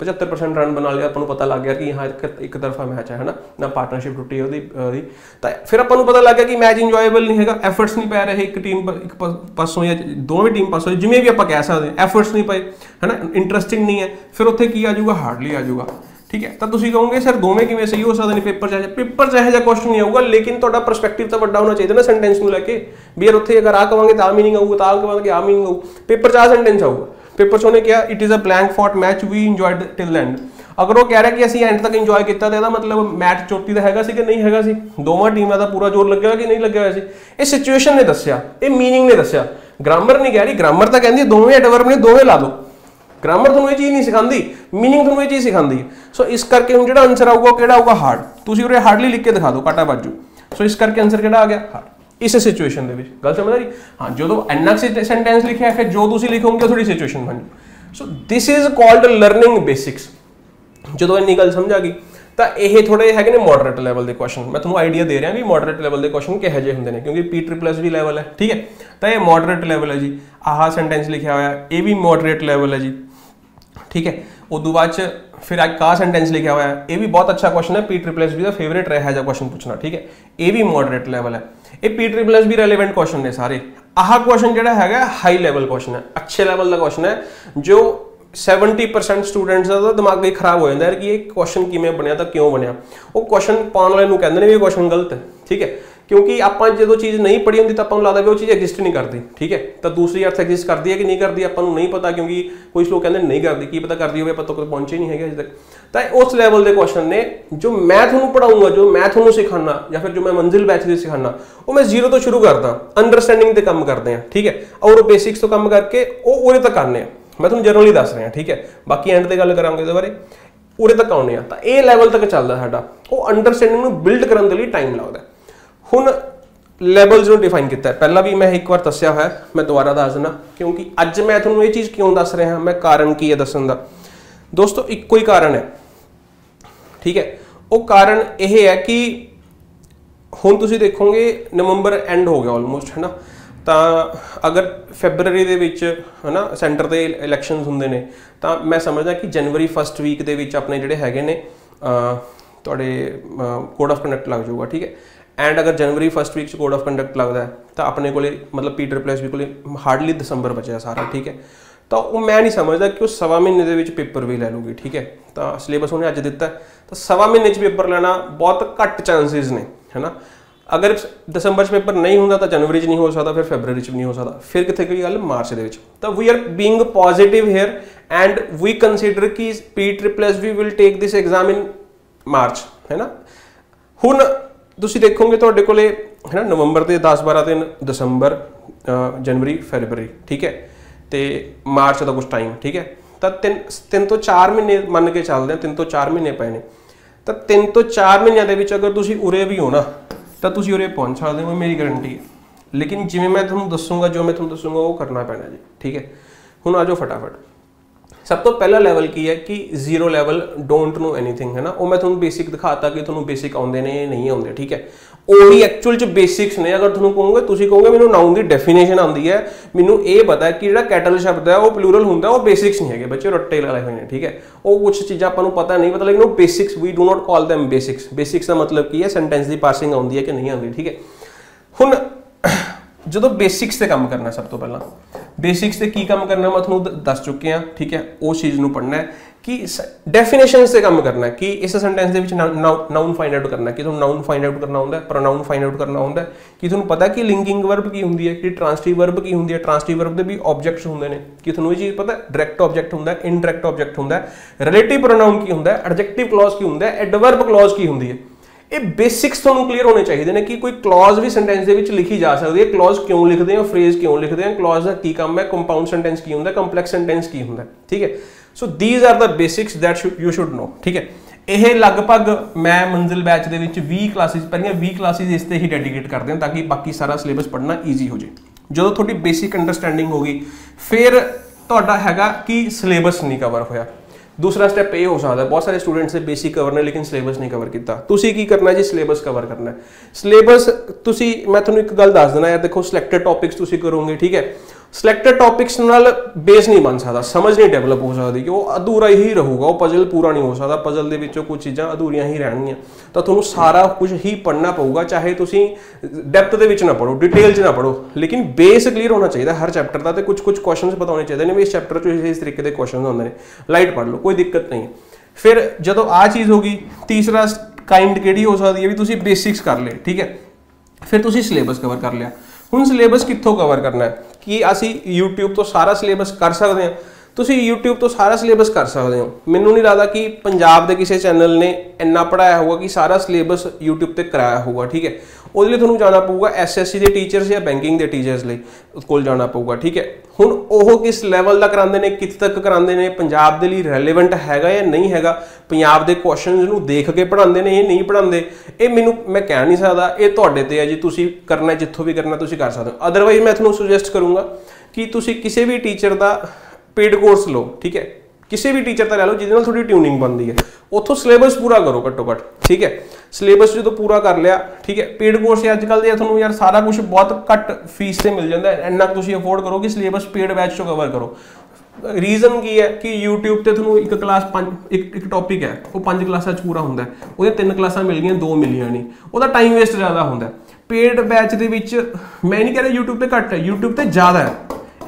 75% ਰਨ ਬਣਾ ਲਿਆ, ਆਪਾਂ ਨੂੰ ਪਤਾ ਲੱਗ ਗਿਆ ਕਿ ਹਾਂ, ਇੱਕ ਤਰਫਾ ਮੈਚ ਹੈ, ਹਨਾ? ਨਾ ਪਾਰਟਨਰਸ਼ਿਪ ਟੁੱਟੀ ਉਹਦੀ ਉਹਦੀ ਤਾਂ ਫਿਰ ਆਪਾਂ ਨੂੰ ਪਤਾ ਲੱਗ ਗਿਆ ਕਿ ਮੈਚ ਇੰਜੋਏਬਲ ਨਹੀਂ ਹੈਗਾ ਐਫਰਟਸ ਨਹੀਂ ਪੈ ਰਹੇ, ਇੱਕ ਟੀਮ ਇੱਕ ਪਾਸੋਂ ਜਾਂ ਦੋਵੇਂ ਟੀਮ ਪਾਸੋਂ, ਜਿਵੇਂ ਵੀ ਆਪਾਂ ਕਹਿ ਸਕਦੇ ਹਾਂ ਐਫਰਟਸ ਨਹੀਂ ਪਏ, ਹਨਾ? ਇੰਟਰਸਟਿੰਗ ਨਹੀਂ ਹੈ। ਫਿਰ ਉੱਥੇ ਕੀ ਆ ਜਾਊਗਾ? ਹਾਰਡਲੀ ਆ ਜਾਊਗਾ। ਠੀਕ ਹੈ? ਤਾਂ ਤੁਸੀਂ ਕਹੋਗੇ, ਸਰ, ਦੋਵੇਂ ਕਿਵੇਂ ਸਹੀ ਹੋ ਸਕਦੇ ਨੇ? ਪੇਪਰ 'ਚ ਪੇਪਰ 'ਚ ਇਹੋ ਜਿਹਾ ਕੁਐਸਚਨ ਨਹੀਂ ਆਊਗਾ, ਲੇਕਿਨ ਤੁਹਾਡਾ ਪਰਸਪੈਕਟਿਵ ਤਾਂ ਵੱਡਾ ਹੋਣਾ ਚਾਹੀਦਾ ਨਾ ਸੈਂਟੈਂਸ ਨੂੰ ਲੈ ਕੇ। ਵੀ ਯਾਰ, ਉੱਥੇ ਅਗਰ ਆ ਕਵਾਂਗੇ ਤਾਂ ਮੀਨਿੰਗ ਆਊਗਾ, ਤਾਂ ਕਵਾਂਗੇ ਆ ਮੀਨਿੰਗ ਆਊ। ਪੇਪਰ 'ਚ ਆ ਸੈਂਟੈਂਸ ਆਊਗਾ। ਪੇਪਰ 'ਚ ਉਹਨੇ ਕਿਹਾ it is a blank fought match we enjoyed till end ਅਗਰ ਉਹ ਕਹਿ ਰਿਹਾ ਕਿ ਅਸੀਂ ਐਂਡ ਤੱਕ ਇੰਜੋਏ ਕੀਤਾ, ਤਾਂ ਇਹਦਾ ਮਤਲਬ ਮੈਚ ਚੋਟੀ ਦਾ ਹੈਗਾ ਸੀ ਕਿ ਨਹੀਂ ਹੈਗਾ ਸੀ? ਦੋਵਾਂ ਟੀਮਾਂ ਦਾ ਪੂਰਾ ਜ਼ੋਰ ਲੱਗਿਆ ਕਿ ਨਹੀਂ ਲੱਗਿਆ ਹੋਇਆ ਸੀ? ਇਹ ਸਿਚੁਏਸ਼ਨ ਨੇ ਦੱਸਿਆ, ਇਹ ਮੀਨਿੰਗ ਨੇ ਦੱਸਿਆ। ਗ੍ਰਾਮਰ ਨਹੀਂ ਕਹਿ ਰਹੀ ਗ੍ਰਾਮਰ ਤਾਂ ਕਹਿੰਦੀ ਦੋਵੇਂ ਐਡਵਰਬ ਨੇ, ਦੋਵੇਂ ਲਾ ਦਿਓ। ਗ੍ਰਾਮਰ ਤੁਹਾਨੂੰ ਇਹ ਚੀਜ਼ ਨਹੀਂ ਸਿਖਾਉਂਦੀ ਮੀਨਿੰਗ ਤੁਹਾਨੂੰ ਇਹ ਚੀਜ਼ ਸਿਖਾਉਂਦੀ ਸੋ ਇਸ ਕਰਕੇ ਹੁਣ ਜਿਹੜਾ ਆਨਸਰ ਆਊਗਾ, ਉਹ ਕਿਹੜਾ ਆਊਗਾ? ਹਾਰਡ ਤੁਸੀਂ ਉਰੇ ਹਾਰਡਲੀ ਲਿਖ ਕੇ ਦਿਖਾ ਦਿਓ ਕਾਟਾ ਬਾਜੂ ਸੋ ਇਸ ਕਰਕੇ ਆਨਸਰ ਕਿਹੜਾ ਆ ਗਿਆ? ਹਾਰਡ ਇਸ ਸਿਚੁਏਸ਼ਨ ਦੇ ਵਿੱਚ। ਗੱਲ ਸਮਝ ਆ ਰਹੀ? ਹਾਂ, ਜਦੋਂ ਐਨਕ ਸੈਂਟੈਂਸ ਲਿਖਿਆ, ਫਿਰ ਜੋ ਤੁਸੀਂ ਲਿਖੋਗੇ ਥੋੜੀ ਸਿਚੁਏਸ਼ਨ ਬਣ ਜੂ। So this is called learning basics ਜਦੋਂ ਇੰਨੀ ਗੱਲ ਸਮਝ ਆ ਗਈ, ਤਾਂ ਇਹ ਥੋੜੇ ਹੈਗੇ ਨੇ ਮੋਡਰੇਟ ਲੈਵਲ ਦੇ ਕੁਐਸਚਨ ਮੈਂ ਤੁਹਾਨੂੰ ਆਈਡੀਆ ਦੇ ਰਿਹਾ ਵੀ ਮੋਡਰੇਟ ਲੈਵਲ ਦੇ ਕੁਐਸਚਨ ਕਿਹੋ ਜਿਹੇ ਹੁੰਦੇ ਨੇ, ਕਿਉਂਕਿ ਪੀ ਟ੍ਰਿਪਲ ਵੀ ਲੈਵਲ ਹੈ, ਠੀਕ ਹੈ? ਤਾਂ ਇਹ ਮੋਡਰੇਟ ਲੈਵਲ ਹੈ ਜੀ। ਆਹ ਸੈਂਟੈਂਸ ਲਿਖਿਆ ਹੋਇਆ, ਇਹ ਵੀ ਮੋਡਰੇਟ ਲੈਵਲ ਹੈ ਜੀ। ਠੀਕ ਹੈ। ਉਦੋਂ ਬਾਅਦ ਚ ਫਿਰ ਇੱਕ ਕਾ ਸੈਂਟੈਂਸ ਲਿਖਿਆ ਹੋਇਆ ਹੈ। ਇਹ ਵੀ ਬਹੁਤ ਅੱਛਾ ਕੁਐਸਚਨ ਹੈ। ਪੀ ਟ੍ਰਿਪਲ ਵੀ ਦਾ ਫੇਵਰਿਟ ਰਿਹਾ ਹੈ ਕੁਐਸਚਨ ਪੁੱਛਣਾ, ਠੀਕ ਹੈ। ਇਹ ਵੀ ਮੋਡਰੇਟ ਲੈਵਲ ਹੈ। ਇਹ ਪੀ ਟ੍ਰਿਪਲ ਵੀ ਰੈਲੇਵੈਂਟ ਕੁਐਸਚਨ ਨੇ ਸਾਰੇ। ਆਹ ਕੁਐਸਚਨ ਜਿਹੜਾ ਹੈਗਾ ਹਾਈ ਲੈਵਲ ਕੁਐਸਚਨ ਹੈ। ਅੱਛੇ ਲੈਵਲ ਦਾ ਕੁਐਸਚਨ ਹੈ, ਜੋ 70% ਸਟੂਡੈਂਟਸ ਦਾ ਦਿਮਾਗ ਹੀ ਖਰਾਬ ਹੋ ਜਾਂਦਾ ਹੈ ਕਿ ਇਹ ਕੁਐਸਚਨ ਕਿਵੇਂ ਬਣਿਆ, ਤਾਂ ਕਿਉਂ ਬਣਿਆ। ਉਹ ਕੁਐਸਚਨ ਪਾਉਣ ਵਾਲੇ ਨੂੰ ਕਹਿੰਦੇ ਨੇ ਵੀ ਇਹ ਕੁਐਸਚਨ ਗਲਤ ਹੈ, ਠੀਕ ਹੈ। ਕਿਉਂਕਿ ਆਪਾਂ ਜਦੋਂ ਚੀਜ਼ ਨਹੀਂ ਪੜ੍ਹੀ ਹੁੰਦੀ ਤਾਂ ਆਪਾਂ ਨੂੰ ਲੱਗਦਾ ਵੀ ਉਹ ਚੀਜ਼ ਐਗਜ਼ਿਸਟ ਨਹੀਂ ਕਰਦੀ, ਠੀਕ ਹੈ? ਤਾਂ ਦੂਸਰੀ ਅਰਥ ਐਗਜ਼ਿਸਟ ਕਰਦੀ ਹੈ ਕਿ ਨਹੀਂ ਕਰਦੀ, ਆਪਾਂ ਨੂੰ ਨਹੀਂ ਪਤਾ ਕਿਉਂਕਿ ਕੁਝ ਲੋਕ ਕਹਿੰਦੇ ਨਹੀਂ ਕਰਦੀ, ਕੀ ਪਤਾ ਕਰਦੀ ਹੋਵੇ, ਆਪਾਂ ਤੱਕ ਪਹੁੰਚੇ ਨਹੀਂ ਹੈਗੇ ਅਜੇ ਤੱਕ। ਤਾਂ ਉਸ ਲੈਵਲ ਦੇ ਕੁਐਸਚਨ ਨੇ, ਜੋ ਮੈਂ ਤੁਹਾਨੂੰ ਪੜਾਉਂਗਾ ਜੋ ਮੈਂ ਤੁਹਾਨੂੰ ਸਿਖਾਣਾ ਜਾਂ ਫਿਰ ਜੋ ਮੈਂ ਮੰਜ਼ਿਲ ਬੈਚ ਦੇ ਸਿਖਾਣਾ ਉਹ ਮੈਂ ਜ਼ੀਰੋ ਤੋਂ ਸ਼ੁਰੂ ਕਰਦਾ ਅੰਡਰਸਟੈਂਡਿੰਗ ਤੇ ਕੰਮ ਕਰਦੇ ਆ ਠੀਕ ਹੈ? ਔਰ ਉਹ ਬੇਸਿਕਸ ਤੋਂ ਕੰਮ ਕਰਕੇ ਉਹ ਉਰੇ ਤੱਕ ਆਨੇ ਆ ਮੈਂ ਤੁਹਾਨੂੰ ਜਨਰਲੀ ਦੱਸ ਰਿਹਾ, ਠੀਕ ਹੈ? ਬਾਕੀ ਐਂਡ ਤੇ ਗੱਲ ਕਰਾਂਗੇ ਇਹਦੇ ਬਾਰੇ। ਉਰੇ ਤੱਕ ਆਉਣੇ ਆ ਤਾਂ ਇਹ ਲੈਵਲ ਤੱਕ ਚੱਲਦਾ ਸਾਡਾ। ਉਹ ਅੰਡਰਸਟੈਂਡਿੰਗ ਨੂੰ ਬਿਲਡ ਕਰਨ ਦੇ ਲਈ ਟਾਈਮ ਲੱਗਦਾ। ਹੁਣ ਲੈਵਲਸ ਨੂੰ ਡਿਫਾਈਨ ਕੀਤਾ ਹੈ, ਪਹਿਲਾਂ ਵੀ ਮੈਂ ਇੱਕ ਵਾਰ ਦੱਸਿਆ ਹੋਇਆ, ਮੈਂ ਦੁਬਾਰਾ ਦੱਸ ਦਿੰਦਾ ਕਿਉਂਕਿ ਅੱਜ ਮੈਂ ਤੁਹਾਨੂੰ ਇਹ ਚੀਜ਼ ਕਿਉਂ ਦੱਸ ਰਿਹਾ, ਮੈਂ ਕਾਰਨ ਕੀ ਹੈ ਦੱਸਣ ਦਾ। ਦੋਸਤੋ, ਇੱਕੋ ਹੀ ਕਾਰਨ ਹੈ। ਠੀਕ ਹੈ? ਉਹ ਕਾਰਨ ਇਹ ਹੈ ਕਿ ਹੁਣ ਤੁਸੀਂ ਦੇਖੋਗੇ, ਨਵੰਬਰ ਐਂਡ ਹੋ ਗਿਆ ਆਲਮੋਸਟ ਹੈ ਨਾ ਤਾਂ ਅਗਰ ਫੈਬਰੂਅਰੀ ਦੇ ਵਿੱਚ, ਹਨਾ ਸੈਂਟਰ ਦੇ ਇਲੈਕਸ਼ਨਸ ਹੁੰਦੇ ਨੇ, ਤਾਂ ਮੈਂ ਸਮਝਦਾ ਕਿ ਜਨਵਰੀ ਫਸਟ ਵੀਕ ਦੇ ਵਿੱਚ ਆਪਣੇ ਜਿਹੜੇ ਹੈਗੇ ਨੇ ਤੁਹਾਡੇ ਕੋਡ ਆਫ ਕੰਡਕਟ ਲੱਗ ਜਾਊਗਾ, ਠੀਕ ਹੈ? ਐਂਡ ਅਗਰ ਜਨਵਰੀ ਫਸਟ ਵੀਕ ਚ ਕੋਡ ਆਫ ਕੰਡਕਟ ਲੱਗਦਾ ਤਾਂ ਆਪਣੇ ਕੋਲੇ, ਮਤਲਬ ਪੀਟਰ ਪਲੇਸ ਵੀ ਕੋਲੇ ਹਾਰਡਲੀ ਦਸੰਬਰ ਬਚਿਆ ਸਾਰਾ, ਠੀਕ ਹੈ? ਤਾਂ ਉਹ ਮੈਂ ਨਹੀਂ ਸਮਝਦਾ ਕਿ ਉਹ ਸਵਾ ਮਹੀਨੇ ਦੇ ਵਿੱਚ ਪੇਪਰ ਵੀ ਲੈ ਲੂਗੀ, ਠੀਕ ਹੈ? ਤਾਂ ਸਿਲੇਬਸ ਉਹਨੇ ਅੱਜ ਦਿੱਤਾ ਤਾਂ ਸਵਾ ਮਹੀਨੇ ਚ ਪੇਪਰ ਲੈਣਾ ਬਹੁਤ ਘੱਟ ਚਾਂਸਸ ਨੇ ਹੈਨਾ ਅਗਰ ਦਸੰਬਰ 'ਚ ਪੇਪਰ ਨਹੀਂ ਹੁੰਦਾ ਤਾਂ ਜਨਵਰੀ 'ਚ ਨਹੀਂ ਹੋ ਸਕਦਾ, ਫਿਰ ਫੈਬਰੂਅਰੀ 'ਚ ਵੀ ਨਹੀਂ ਹੋ ਸਕਦਾ। ਫਿਰ ਕਿੱਥੇ ਕੋਈ ਗੱਲ? ਮਾਰਚ ਦੇ ਵਿੱਚ। ਤਾਂ we are being positive here and we consider ਕਿ P triple S we will take this exam in March ਹੈ ਨਾ? ਹੁਣ ਤੁਸੀਂ ਦੇਖੋਗੇ ਤੁਹਾਡੇ ਕੋਲੇ, ਹੈ ਨਾ, ਨਵੰਬਰ ਦੇ 10 12 ਦਿਨ, ਦਸੰਬਰ ਜਨਵਰੀ, ਫੈਬਰੂਅਰੀ, ਠੀਕ ਹੈ? ਤੇ ਮਾਰਚ ਦਾ ਕੁਝ ਟਾਈਮ ਠੀਕ ਹੈ? ਤਾਂ ਤਿੰਨ ਤਿੰਨ ਤੋਂ 4 ਮਹੀਨੇ ਮੰਨ ਕੇ ਚੱਲਦੇ ਆ ਤਿੰਨ ਤੋਂ 4 ਮਹੀਨੇ ਪਏ ਨੇ। ਤਾਂ ਤਿੰਨ ਤੋਂ 4 ਮਹੀਨਿਆਂ ਦੇ ਵਿੱਚ ਅਗਰ ਤੁਸੀਂ ਉਰੇ ਵੀ ਹੋ ਨਾ, ਤਾਂ ਤੁਸੀਂ ਉਰੇ ਪਹੁੰਚ ਸਕਦੇ ਹੋ ਮੇਰੀ ਗਾਰੰਟੀ ਹੈ। ਲੇਕਿਨ ਜਿਵੇਂ ਮੈਂ ਤੁਹਾਨੂੰ ਦੱਸੂਗਾ, ਜੋ ਮੈਂ ਤੁਹਾਨੂੰ ਦੱਸੂਗਾ, ਉਹ ਕਰਨਾ ਪੈਣਾ ਜੀ, ਠੀਕ ਹੈ? ਹੁਣ ਆਜੋ ਫਟਾਫਟ। ਸਭ ਤੋਂ ਪਹਿਲਾ ਲੈਵਲ ਕੀ ਹੈ ਕਿ zero level don't know anything ਹੈ ਨਾ? ਉਹ ਮੈਂ ਤੁਹਾਨੂੰ ਬੇਸਿਕ ਦਿਖਾਤਾ ਕਿ ਤੁਹਾਨੂੰ ਬੇਸਿਕ ਆਉਂਦੇ ਨੇ ਜਾਂ ਨਹੀਂ ਆਉਂਦੇ, ਠੀਕ ਹੈ? ਉਹੀ ਐਕਚੁਅਲ ਚ ਬੇਸਿਕਸ ਨੇ, ਅਗਰ ਤੁਹਾਨੂੰ ਕਹੋਗੇ, ਤੁਸੀਂ ਕਹੋਗੇ, ਮੈਨੂੰ ਨਾਉਨ ਦੀ ਡੈਫੀਨੇਸ਼ਨ ਆਉਂਦੀ ਹੈ। ਮੈਨੂੰ ਇਹ ਪਤਾ ਕਿ ਜਿਹੜਾ ਕੈਟਲ ਸ਼ਬਦ ਹੈ, ਉਹ ਪਲੂਰਲ ਹੁੰਦਾ, ਉਹ ਬੇਸਿਕਸ ਨਹੀਂ ਹੈਗੇ, ਬੱਚੇ, ਰੱਟੇ ਲਾਏ ਹੋਏ ਨੇ, ਠੀਕ ਹੈ? ਉਹ ਕੁਝ ਚੀਜ਼ਾਂ ਆਪਾਂ ਨੂੰ ਪਤਾ ਨਹੀਂ ਪਤਾ ਲੇਕਿਨ ਉਹ basics we do not call them basics basics ਦਾ ਮਤਲਬ ਕੀ ਹੈ? ਸੈਂਟੈਂਸ ਦੀ ਪਾਸਿੰਗ ਆਉਂਦੀ ਹੈ ਕਿ ਨਹੀਂ ਆਉਂਦੀ, ਠੀਕ ਹੈ? ਹੁਣ ਜਦੋਂ ਬੇਸਿਕਸ ਤੇ ਕੰਮ ਕਰਨਾ ਸਭ ਤੋਂ ਪਹਿਲਾਂ। ਬੇਸਿਕਸ ਤੇ ਕੀ ਕੰਮ ਕਰਨਾ ਮੈਂ ਤੁਹਾਨੂੰ ਦੱਸ ਚੁੱਕੇ ਆ ਠੀਕ ਹੈ? ਉਹ ਚੀਜ਼ ਨੂੰ ਪੜਨਾ ਹੈ ਕਿ ਡੈਫੀਨੇਸ਼ਨਸ ਤੇ ਕੰਮ ਕਰਨਾ ਹੈ ਕਿ ਇਸ ਸੈਂਟੈਂਸ ਦੇ ਵਿੱਚ ਨਾਉਨ ਫਾਈਂਡ ਆਊਟ ਕਰਨਾ ਕਿ ਤੁਹਾਨੂੰ ਨਾਉਨ ਫਾਈਂਡ ਆਊਟ ਕਰਨਾ ਹੁੰਦਾ ਹੈ ਪ੍ਰੋਨਾਉਨ ਫਾਈਂਡ ਆਊਟ ਕਰਨਾ ਹੁੰਦਾ ਹੈ, ਕਿ ਤੁਹਾਨੂੰ ਪਤਾ ਕਿ ਲਿੰਕਿੰਗ ਵਰਬ ਕੀ ਹੁੰਦੀ ਹੈ, ਕਿ ਟ੍ਰਾਂਸਟਿਵ ਵਰਬ ਕੀ ਹੁੰਦੀ ਹੈ ਟ੍ਰਾਂਸਟਿਵ ਵਰਬ ਦੇ ਵੀ ਆਬਜੈਕਟਸ ਹੁੰਦੇ ਨੇ। ਕਿ ਤੁਹਾਨੂੰ ਇਹ ਚੀਜ਼ ਪਤਾ ਡਾਇਰੈਕਟ ਆਬਜੈਕਟ ਹੁੰਦਾ ਹੈ ਇਨਡਾਇਰੈਕਟ ਆਬਜੈਕਟ ਹੁੰਦਾ ਹੈ ਰਿਲੇਟਿਵ ਪ੍ਰੋਨਾਉਨ ਕੀ ਹੁੰਦਾ ਹੈ ਐਡਜੈਕਟਿਵ ਕਲੌਜ਼ ਕੀ ਹੁੰਦਾ ਹੈ ਐਡਵਰਬ ਕਲੌਜ਼ ਕੀ ਹੁੰਦੀ ਹੈ। ਇਹ ਬੇਸਿਕਸ ਤੁਹਾਨੂੰ ਕਲੀਅਰ ਹੋਣੇ ਚਾਹੀਦੇ ਨੇ ਕਿ ਕੋਈ ਕਲੌਜ਼ ਵੀ ਸੈਂਟੈਂਸ ਦੇ ਵਿੱਚ ਲਿਖੀ ਜਾ ਸਕਦੀ ਹੈ। ਕਲੌਜ਼ ਕਿਉਂ ਲਿਖਦੇ ਆ? ਫਰੇਜ਼ ਕਿਉਂ ਲਿਖਦੇ ਆ? ਕਲੌਜ਼ ਦਾ ਕੀ ਕੰਮ ਹੈ? ਕੰਪਾਊਂਡ ਸੈਂਟੈਂਸ ਕੀ ਹੁੰਦਾ? ਕੰਪਲੈਕਸ ਸੈਂਟੈਂਸ ਕੀ ਹੁੰਦਾ? ਠੀਕ ਹੈ? So these are the basics that you should know ਠੀਕ ਹੈ? ਇਹ ਲਗਭਗ ਮੈਂ ਮੰਜ਼ਿਲ ਬੈਚ ਦੇ ਵਿੱਚ 20 ਕਲਾਸਿਸ ਪਹਿਲੀਆਂ 20 ਕਲਾਸਿਸ ਇਸ ਤੇ ਹੀ ਡੈਡੀਕੇਟ ਕਰਦੇ ਹਾਂ ਤਾਂ ਕਿ ਬਾਕੀ ਸਾਰਾ ਸਿਲੇਬਸ ਪੜ੍ਹਨਾ ਈਜ਼ੀ ਹੋ ਜੇ। ਜਦੋਂ ਤੁਹਾਡੀ ਬੇਸਿਕ ਅੰਡਰਸਟੈਂਡਿੰਗ ਹੋ ਗਈ, ਫਿਰ ਤੁਹਾਡਾ ਹੈਗਾ ਕਿ ਸਿਲੇਬਸ ਨਹੀਂ ਕਵਰ ਹੋਇਆ। ਦੂਸਰਾ ਸਟੈਪ ਇਹ ਹੋ ਸਕਦਾ, ਬਹੁਤ ਸਾਰੇ ਸਟੂਡੈਂਟਸ ਦੇ ਬੇਸਿਕ ਕਵਰ ਨੇ, ਲੇਕਿਨ ਸਿਲੇਬਸ ਨਹੀਂ ਕਵਰ ਕੀਤਾ। ਤੁਸੀਂ ਕੀ ਕਰਨਾ ਜੀ? ਸਿਲੇਬਸ ਕਵਰ ਕਰਨਾ ਸਿਲੇਬਸ ਤੁਸੀਂ, ਮੈਂ ਤੁਹਾਨੂੰ ਇੱਕ ਗੱਲ ਦੱਸ ਦਿੰਦਾ, ਯਾਰ ਦੇਖੋ ਸਿਲੈਕਟਡ ਟੌਪਿਕਸ ਤੁਸੀਂ ਕਰੋਗੇ, ਠੀਕ ਹੈ? ਸਿਲੈਕਟਡ ਟੌਪਿਕਸ ਨਾਲ ਬੇਸ ਨਹੀਂ ਬਣ ਸਕਦਾ, ਸਮਝ ਨਹੀਂ ਡਿਵੈਲਪ ਹੋ ਸਕਦੀ ਕਿ ਉਹ ਅਧੂਰਾ ਹੀ ਰਹੂਗਾ, ਉਹ ਪਜ਼ਲ ਪੂਰਾ ਨਹੀਂ ਹੋ ਸਕਦਾ ਪਜ਼ਲ ਦੇ ਵਿੱਚੋਂ ਕੁਝ ਚੀਜ਼ਾਂ ਅਧੂਰੀਆਂ ਹੀ ਰਹਿਣਗੀਆਂ। ਤਾਂ ਤੁਹਾਨੂੰ ਸਾਰਾ ਕੁਝ ਹੀ ਪੜ੍ਹਨਾ ਪਊਗਾ, ਚਾਹੇ ਤੁਸੀਂ ਡੈਪਥ ਦੇ ਵਿੱਚ ਨਾ ਪੜੋ ਡਿਟੇਲ 'ਚ ਨਾ ਪੜੋ ਲੇਕਿਨ ਬੇਸ ਕਲੀਅਰ ਹੋਣਾ ਚਾਹੀਦਾ ਹਰ ਚੈਪਟਰ ਦਾ ਤੇ ਕੁਝ ਕੁਝ ਕੁਐਸਚਨਸ ਪਤਾ ਹੋਣੇ ਚਾਹੀਦੇ ਨੇ ਵੀ ਇਸ ਚੈਪਟਰ 'ਚ ਇਸ ਤਰੀਕੇ ਦੇ ਕੁਐਸਚਨਸ ਹੁੰਦੇ ਨੇ। ਲਾਈਟ ਪੜ੍ਹ ਲਓ, ਕੋਈ ਦਿੱਕਤ ਨਹੀਂ। ਫਿਰ ਜਦੋਂ ਆ ਚੀਜ਼ ਹੋ ਗਈ, ਤੀਸਰਾ ਕਾਈਂਡ ਕਿਹੜੀ ਹੋ ਸਕਦੀ ਹੈ ਵੀ ਤੁਸੀਂ ਬੇਸਿਕਸ ਕਰ ਲਏ, ਠੀਕ ਹੈ। ਫਿਰ ਤੁਸੀਂ ਸਿਲੇਬਸ ਕਵਰ ਕਰ ਲਿਆ। ਹੁਣ ਸਿਲੇਬਸ ਕਿੱਥੋਂ ਕਵਰ ਕਰਨਾ ਹੈ? ਕਿ ਅਸੀਂ YouTube ਤੋਂ ਸਾਰਾ ਸਿਲੇਬਸ ਕਰ ਸਕਦੇ ਹਾਂ। ਤੁਸੀਂ YouTube ਤੋਂ ਸਾਰਾ ਸਿਲੇਬਸ ਕਰ ਸਕਦੇ ਹੋ। ਮੈਨੂੰ ਨਹੀਂ ਲੱਗਦਾ ਕਿ ਪੰਜਾਬ ਦੇ ਕਿਸੇ ਚੈਨਲ ਨੇ ਇੰਨਾ ਪੜਾਇਆ ਹੋਊਗਾ ਕਿ ਸਾਰਾ ਸਿਲੇਬਸ YouTube ਤੇ ਕਰਾਇਆ ਹੋਊਗਾ, ਠੀਕ ਹੈ? ਉਹਦੇ ਲਈ ਤੁਹਾਨੂੰ ਜਾਣਾ ਪਊਗਾ ਐਸਐਸਸੀ ਦੇ ਟੀਚਰਸ ਜਾਂ ਬੈਂਕਿੰਗ ਦੇ ਟੀਚਰਸ ਲਈ ਕੋਲ ਜਾਣਾ ਪਊਗਾ, ਠੀਕ ਹੈ? ਹੁਣ ਉਹ ਕਿਸ ਲੈਵਲ ਦਾ ਕਰਾਉਂਦੇ ਨੇ, ਕਿੱਥੇ ਤੱਕ ਕਰਾਉਂਦੇ ਨੇ, ਪੰਜਾਬ ਦੇ ਲਈ ਰੈਲੇਵੈਂਟ ਹੈਗਾ ਜਾਂ ਨਹੀਂ ਹੈਗਾ? ਪੰਜਾਬ ਦੇ ਕੁਐਸਚਨਸ ਨੂੰ ਦੇਖ ਕੇ ਪੜਾਉਂਦੇ ਨੇ ਇਹ ਨਹੀਂ ਪੜਾਉਂਦੇ ਇਹ ਮੈਨੂੰ, ਮੈਂ ਕਹਿ ਨਹੀਂ ਸਕਦਾ। ਇਹ ਤੁਹਾਡੇ ਤੇ ਹੈ ਜੀ, ਤੁਸੀਂ ਕਰਨਾ, ਜਿੱਥੋਂ ਵੀ ਕਰਨਾ, ਤੁਸੀਂ ਕਰ ਸਕਦੇ ਹੋ। ਅਦਰਵਾਈਜ਼ ਮੈਂ ਤੁਹਾਨੂੰ ਸੁਜੈਸਟ ਕਰੂੰਗਾ ਕਿ ਤੁਸੀਂ ਕਿਸੇ ਵੀ ਟੀਚਰ ਦਾ ਪੇਡ ਕੋਰਸ ਲਓ, ਠੀਕ ਹੈ? ਕਿਸੇ ਵੀ ਟੀਚਰ ਦਾ ਲੈ ਲਓ, ਜਿਹਦੇ ਨਾਲ ਤੁਹਾਡੀ ਟਿਊਨਿੰਗ ਬਣਦੀ ਹੈ। ਉੱਥੋਂ ਸਿਲੇਬਸ ਪੂਰਾ ਕਰੋ ਘੱਟੋ ਘੱਟ, ਠੀਕ ਹੈ? ਸਿਲੇਬਸ ਜਦੋਂ ਪੂਰਾ ਕਰ ਲਿਆ, ਠੀਕ ਹੈ? ਪੇਡ ਕੋਰਸ ਅੱਜ ਕੱਲ ਦੇ ਤੁਹਾਨੂੰ ਯਾਰ ਸਾਰਾ ਕੁਝ ਬਹੁਤ ਘੱਟ ਫੀਸ ਤੇ ਮਿਲ ਜਾਂਦਾ ਹੈ। ਇੰਨਾ ਤੁਸੀਂ ਅਫੋਰਡ ਕਰੋ ਕਿ ਸਿਲੇਬਸ ਪੇਡ ਬੈਚ ਤੋਂ ਕਵਰ ਕਰੋ। ਰੀਜ਼ਨ ਕੀ ਹੈ ਕਿ YouTube ਤੇ ਤੁਹਾਨੂੰ ਇੱਕ ਕਲਾਸ ਪੰਜ, ਇੱਕ ਇੱਕ ਟੌਪਿਕ ਹੈ, ਉਹ ਪੰਜ ਕਲਾਸਾਂ ਚ ਪੂਰਾ ਹੁੰਦਾ ਉਹਦੇ ਤਿੰਨ ਕਲਾਸਾਂ ਮਿਲ ਗਈਆਂ, ਦੋ ਮਿਲੀਆਂ ਨਹੀਂ। ਉਹਦਾ ਟਾਈਮ ਵੇਸਟ ਜ਼ਿਆਦਾ ਹੁੰਦਾ ਪੇਡ ਬੈਚ ਦੇ ਵਿੱਚ, ਮੈਂ ਨਹੀਂ ਕਹਿ ਰਿਹਾ YouTube ਤੇ ਘੱਟ ਹੈ, YouTube ਤੇ ਜ਼ਿਆਦਾ ਹੈ।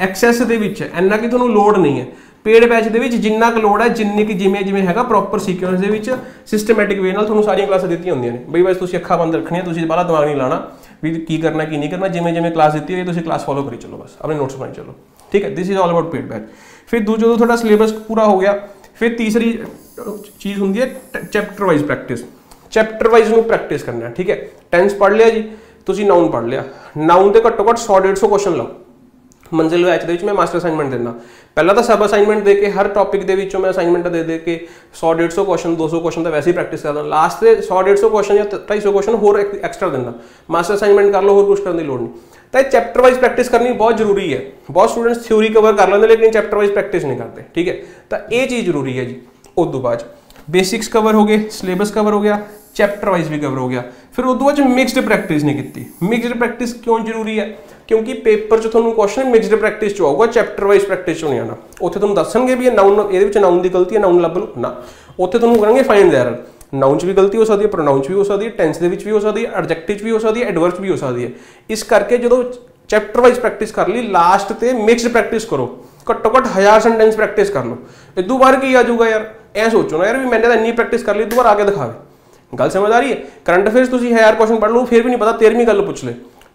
ਐਕਸੈਸ ਦੇ ਵਿੱਚ ਇੰਨਾ ਕਿ ਤੁਹਾਨੂੰ ਲੋਡ ਨਹੀਂ ਹੈ। ਪੇਡ ਬੈਚ ਦੇ ਵਿੱਚ ਜਿੰਨਾ ਕੁ ਲੋਡ ਹੈ, ਜਿੰਨੀ ਕਿ ਜਿਵੇਂ ਜਿਵੇਂ ਹੈਗਾ ਪ੍ਰੋਪਰ ਸੀਕੁਐਂਸ ਦੇ ਵਿੱਚ ਸਿਸਟਮੈਟਿਕ ਵੇ ਨਾਲ ਤੁਹਾਨੂੰ ਸਾਰੀਆਂ ਕਲਾਸਾਂ ਦਿੱਤੀਆਂ ਹੁੰਦੀਆਂ ਨੇ। ਬਈ ਬਸ ਤੁਸੀਂ ਅੱਖਾਂ ਬੰਦ ਰੱਖਣੀਆਂ, ਤੁਸੀਂ ਬਾਹਲਾ ਦਿਮਾਗ ਨਹੀਂ ਲਾਣਾ ਵੀ ਕੀ ਕਰਨਾ, ਕੀ ਨਹੀਂ ਕਰਨਾ। ਜਿਵੇਂ ਜਿਵੇਂ ਕਲਾਸ ਦਿੱਤੀ ਹੋਈ ਤੁਸੀਂ ਕਲਾਸ ਫੋਲੋ ਕਰੀ ਚੱਲੋ ਬਸ, ਆਪਣੇ ਨੋਟਸ ਬਣਾਈ ਚੱਲੋ। ਠੀਕ ਹੈ this is all about paid batch ਫਿਰ ਦੂਜਾ ਜਦੋਂ ਤੁਹਾਡਾ ਸਿਲੇਬਸ ਪੂਰਾ ਹੋ ਗਿਆ, ਫਿਰ ਤੀਸਰੀ ਚੀਜ਼ ਹੁੰਦੀ ਹੈ chapter wise practice chapter wise ਨੂੰ ਪ੍ਰੈਕਟਿਸ ਕਰਨਾ ਠੀਕ ਹੈ। ਟੈਂਸ ਪੜ੍ਹ ਲਿਆ ਜੀ, ਤੁਸੀਂ ਨਾਉਨ ਪੜ੍ਹ ਲਿਆ। ਨਾਉਨ ਦੇ ਘੱਟੋ ਘੱਟ 100 150 ਕੁਐਸਚਨ ਲਓ। ਮੰਜ਼ਿਲ ਬੈਚ ਦੇ ਵਿੱਚ ਮੈਂ ਮਾਸਟਰ ਅਸਾਈਨਮੈਂਟ ਦਿੰਦਾ। ਪਹਿਲਾਂ ਤਾਂ ਸਬ ਅਸਾਈਨਮੈਂਟ ਦੇ ਕੇ ਹਰ ਟੌਪਿਕ ਦੇ ਵਿੱਚੋਂ ਮੈਂ ਅਸਾਈਨਮੈਂਟ ਦੇ ਦੇ ਕੇ 100 150 ਕੁਐਸਚਨ 200 ਕੁਐਸਚਨ ਤਾਂ ਵੈਸੇ ਹੀ ਪ੍ਰੈਕਟਿਸ ਕਰਦਾ। ਲਾਸਟ ਤੇ 100 150 ਕੁਐਸਚਨ ਜਾਂ 250 ਕੁਐਸਚਨ ਹੋਰ ਐਕਸਟਰਾ ਦਿੰਦਾ। ਮਾਸਟਰ ਅਸਾਈਨਮੈਂਟ ਕਰ ਲਓ, ਹੋਰ ਕੁਝ ਕਰਨ ਦੀ ਲੋੜ ਨਹੀਂ। ਤਾਂ ਇਹ ਚੈਪਟਰ ਵਾਈਜ਼ ਪ੍ਰੈਕਟਿਸ ਕਰਨੀ ਬਹੁਤ ਜ਼ਰੂਰੀ ਹੈ। ਬਹੁਤ ਸਟੂਡੈਂਟਸ ਥਿਊਰੀ ਕਵਰ ਕਰ ਲੈਂਦੇ, ਲੇਕਿਨ ਚੈਪਟਰ ਵਾਈਜ਼ ਪ੍ਰੈਕਟਿਸ ਨਹੀਂ ਕਰਦੇ, ਠੀਕ ਹੈ? ਤਾਂ ਇਹ ਚੀਜ਼ ਜ਼ਰੂਰੀ ਹੈ ਜੀ। ਉਸ ਤੋਂ ਬਾਅਦ ਬੇਸਿਕਸ ਕਵਰ ਹੋ ਗਏ ਸਿਲੇਬਸ ਕਵਰ ਹੋ ਗਿਆ ਚੈਪਟਰ ਵਾਈਜ਼ ਵੀ ਕਵਰ ਹੋ ਗਿਆ। ਫਿਰ ਉਸ ਤੋਂ ਬਾਅਦ ਮਿਕਸਡ ਪ੍ਰੈਕਟਿਸ ਨਹੀਂ ਕੀਤੀ। ਮਿਕਸਡ ਪ੍ਰੈਕਟਿਸ ਕਿਉਂ ਜ਼ਰੂਰੀ ਹੈ? ਕਿਉਂਕਿ ਪੇਪਰ 'ਚ ਤੁਹਾਨੂੰ ਕੁਐਸਚਨ ਮਿਕਸਡ ਪ੍ਰੈਕਟਿਸ 'ਚ ਆਊਗਾ ਚੈਪਟਰ ਵਾਈਜ਼ ਪ੍ਰੈਕਟਿਸ 'ਚ ਨਹੀਂ ਆਣਾ ਉੱਥੇ ਤੁਹਾਨੂੰ ਦੱਸਣਗੇ ਵੀ ਇਹ ਨਾਉਨ ਇਹਦੇ ਵਿੱਚ ਨਾਉਨ ਦੀ ਗਲਤੀ ਹੈ ਨਾਉਨ ਲੱਭ ਲਓ। ਨਾ। ਉੱਥੇ ਤੁਹਾਨੂੰ ਕਰਾਂਗੇ ਫਾਈਂਡ ਦ ਐਰਰ ਨਾਉਨ 'ਚ ਵੀ ਗਲਤੀ ਹੋ ਸਕਦੀ ਹੈ ਪ੍ਰੋਨਾਊਨ 'ਚ ਵੀ ਹੋ ਸਕਦੀ ਹੈ ਟੈਂਸ ਦੇ ਵਿੱਚ ਵੀ ਹੋ ਸਕਦੀ ਹੈ ਐਡਜੈਕਟਿਵ 'ਚ ਵੀ ਹੋ ਸਕਦੀ ਹੈ ਐਡਵਰਬ 'ਚ ਵੀ ਹੋ ਸਕਦੀ ਹੈ। ਇਸ ਕਰਕੇ ਜਦੋਂ ਚੈਪਟਰ ਵਾਈਜ਼ ਪ੍ਰੈਕਟਿਸ ਕਰ ਲਈ ਲਾਸਟ ਤੇ ਮਿਕਸਡ ਪ੍ਰੈਕਟਿਸ ਕਰੋ। ਘੱਟੋ ਘੱਟ 1000 ਸੈਂਟੈਂਸ ਪ੍ਰੈਕਟਿਸ ਕਰ ਲਓ। ਇਦੋਂ ਬਾਅਦ ਕੀ ਆ ਜਾਊਗਾ ਯਾਰ? ਐ ਸੋਚੋ ਨਾ ਯਾਰ ਵੀ ਮੈਨੇ ਤਾਂ ਇੰਨੀ ਪ੍ਰੈਕਟਿਸ ਕਰ ਲਈ ਦੁਬਾਰਾ ਆ ਕੇ ਦਿਖਾਵੇ। ਗੱਲ ਸਮਝ ਆ ਰਹੀ ਹੈ? ਕਰੰਟ ਅਫੇਅਰਸ ਤੁਸੀਂ 1000 ਕੁਐਸਚਨ ਪੜ੍ਹ ਲਓ, ਫਿਰ ਵੀ ਨਹੀਂ ਪਤਾ 13ਵੀਂ ਗੱਲ ਪੁੱਛ ਲੈ।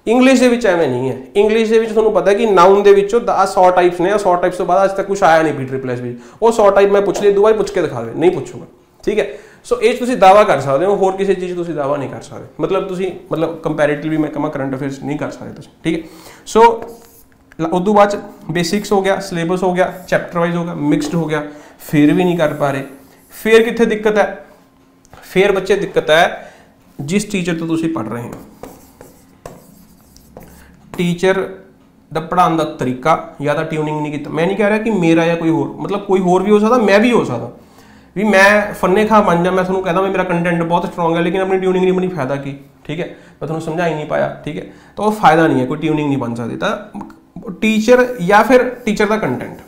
ਇੰਗਲਿਸ਼ ਦੇ ਵਿੱਚ ਐਵੇਂ ਨਹੀਂ ਹੈ। ਇੰਗਲਿਸ਼ ਦੇ ਵਿੱਚ ਤੁਹਾਨੂੰ ਪਤਾ ਕਿ ਨਾਉਨ ਦੇ ਵਿੱਚੋਂ 100 ਟਾਈਪਸ ਨੇ 100 ਟਾਈਪਸ ਤੋਂ ਬਾਅਦ ਅੱਜ ਤੱਕ ਕੁਝ ਆਇਆ ਨਹੀਂ ਬੀ ਟ੍ਰਿਪਲ ਐਸ ਵਿੱਚ। ਉਹ 100 ਟਾਈਪ ਮੈਂ ਪੁੱਛ ਲਈ ਦੁਬਾਰਾ ਪੁੱਛ ਕੇ ਦਿਖਾਵੇ ਨਹੀਂ ਪੁੱਛੂਗਾ। ਠੀਕ ਹੈ? ਸੋ ਇਹ ਤੁਸੀਂ ਦਾਵਾ ਕਰ ਸਕਦੇ ਹੋ, ਹੋਰ ਕਿਸੇ ਚੀਜ਼ ਤੁਸੀਂ ਦਾਵਾ ਨਹੀਂ ਕਰ ਸਕਦੇ। ਮਤਲਬ ਤੁਸੀਂ, ਮਤਲਬ ਕੰਪੈਰੀਟਿਵਲੀ ਮੈਂ ਕਹਾਂ ਕਰੰਟ ਅਫੇਅਰਸ ਨਹੀਂ ਕਰ ਸਕਦੇ ਤੁਸੀਂ। ਠੀਕ ਹੈ? ਸੋ ਉਸ ਤੋਂ ਬਾਅਦ ਬੇਸਿਕਸ ਹੋ ਗਿਆ ਸਿਲੇਬਸ ਹੋ ਗਿਆ ਚੈਪਟਰ ਵਾਈਜ਼ ਹੋ ਗਿਆ ਮਿਕਸਡ ਹੋ ਗਿਆ, ਫਿਰ ਵੀ ਨਹੀਂ ਕਰ ਪਾ ਰਹੇ। ਫਿਰ ਕਿੱਥੇ ਦਿੱਕਤ ਹੈ? ਫਿਰ ਬੱਚੇ, ਦਿੱਕਤ ਹੈ, ਜਿਸ ਟੀਚਰ ਤੋਂ ਤੁਸੀਂ ਪੜ ਰਹੇ ਹੋ। ਟੀਚਰ ਦਾ ਪੜਾਉਣ ਦਾ ਤਰੀਕਾ ਜਾਂ ਤਾਂ ਟਿਊਨਿੰਗ ਨਹੀਂ ਕੀਤਾ। ਮੈਂ ਨਹੀਂ ਕਹਿ ਰਿਹਾ ਕਿ ਮੇਰਾ ਜਾਂ ਕੋਈ ਹੋਰ, ਮਤਲਬ ਕੋਈ ਹੋਰ ਵੀ ਹੋ ਸਕਦਾ, ਮੈਂ ਵੀ ਹੋ ਸਕਦਾ। ਵੀ ਮੈਂ ਫੰਨੇ ਖਾ ਬਣ ਜਾ, ਮੈਂ ਤੁਹਾਨੂੰ ਕਹਿੰਦਾ ਵੀ ਮੇਰਾ ਕੰਟੈਂਟ ਬਹੁਤ ਸਟਰੋਂਗ ਹੈ, ਲੇਕਿਨ ਆਪਣੀ ਟਿਊਨਿੰਗ ਨਹੀਂ ਬਣੀ, ਫਾਇਦਾ ਕੀ? ਠੀਕ ਹੈ? ਮੈਂ ਤੁਹਾਨੂੰ ਸਮਝਾ ਹੀ ਨਹੀਂ ਪਾਇਆ, ਠੀਕ ਹੈ? ਤਾਂ ਉਹ ਫਾਇਦਾ ਨਹੀਂ ਹੈ, ਕੋਈ ਟਿਊਨਿੰਗ ਨਹੀਂ ਬਣ ਸਕਦੀ। ਤਾਂ ਟੀਚਰ ਜਾਂ ਫਿਰ ਟੀਚਰ ਦਾ ਕੰਟੈਂਟ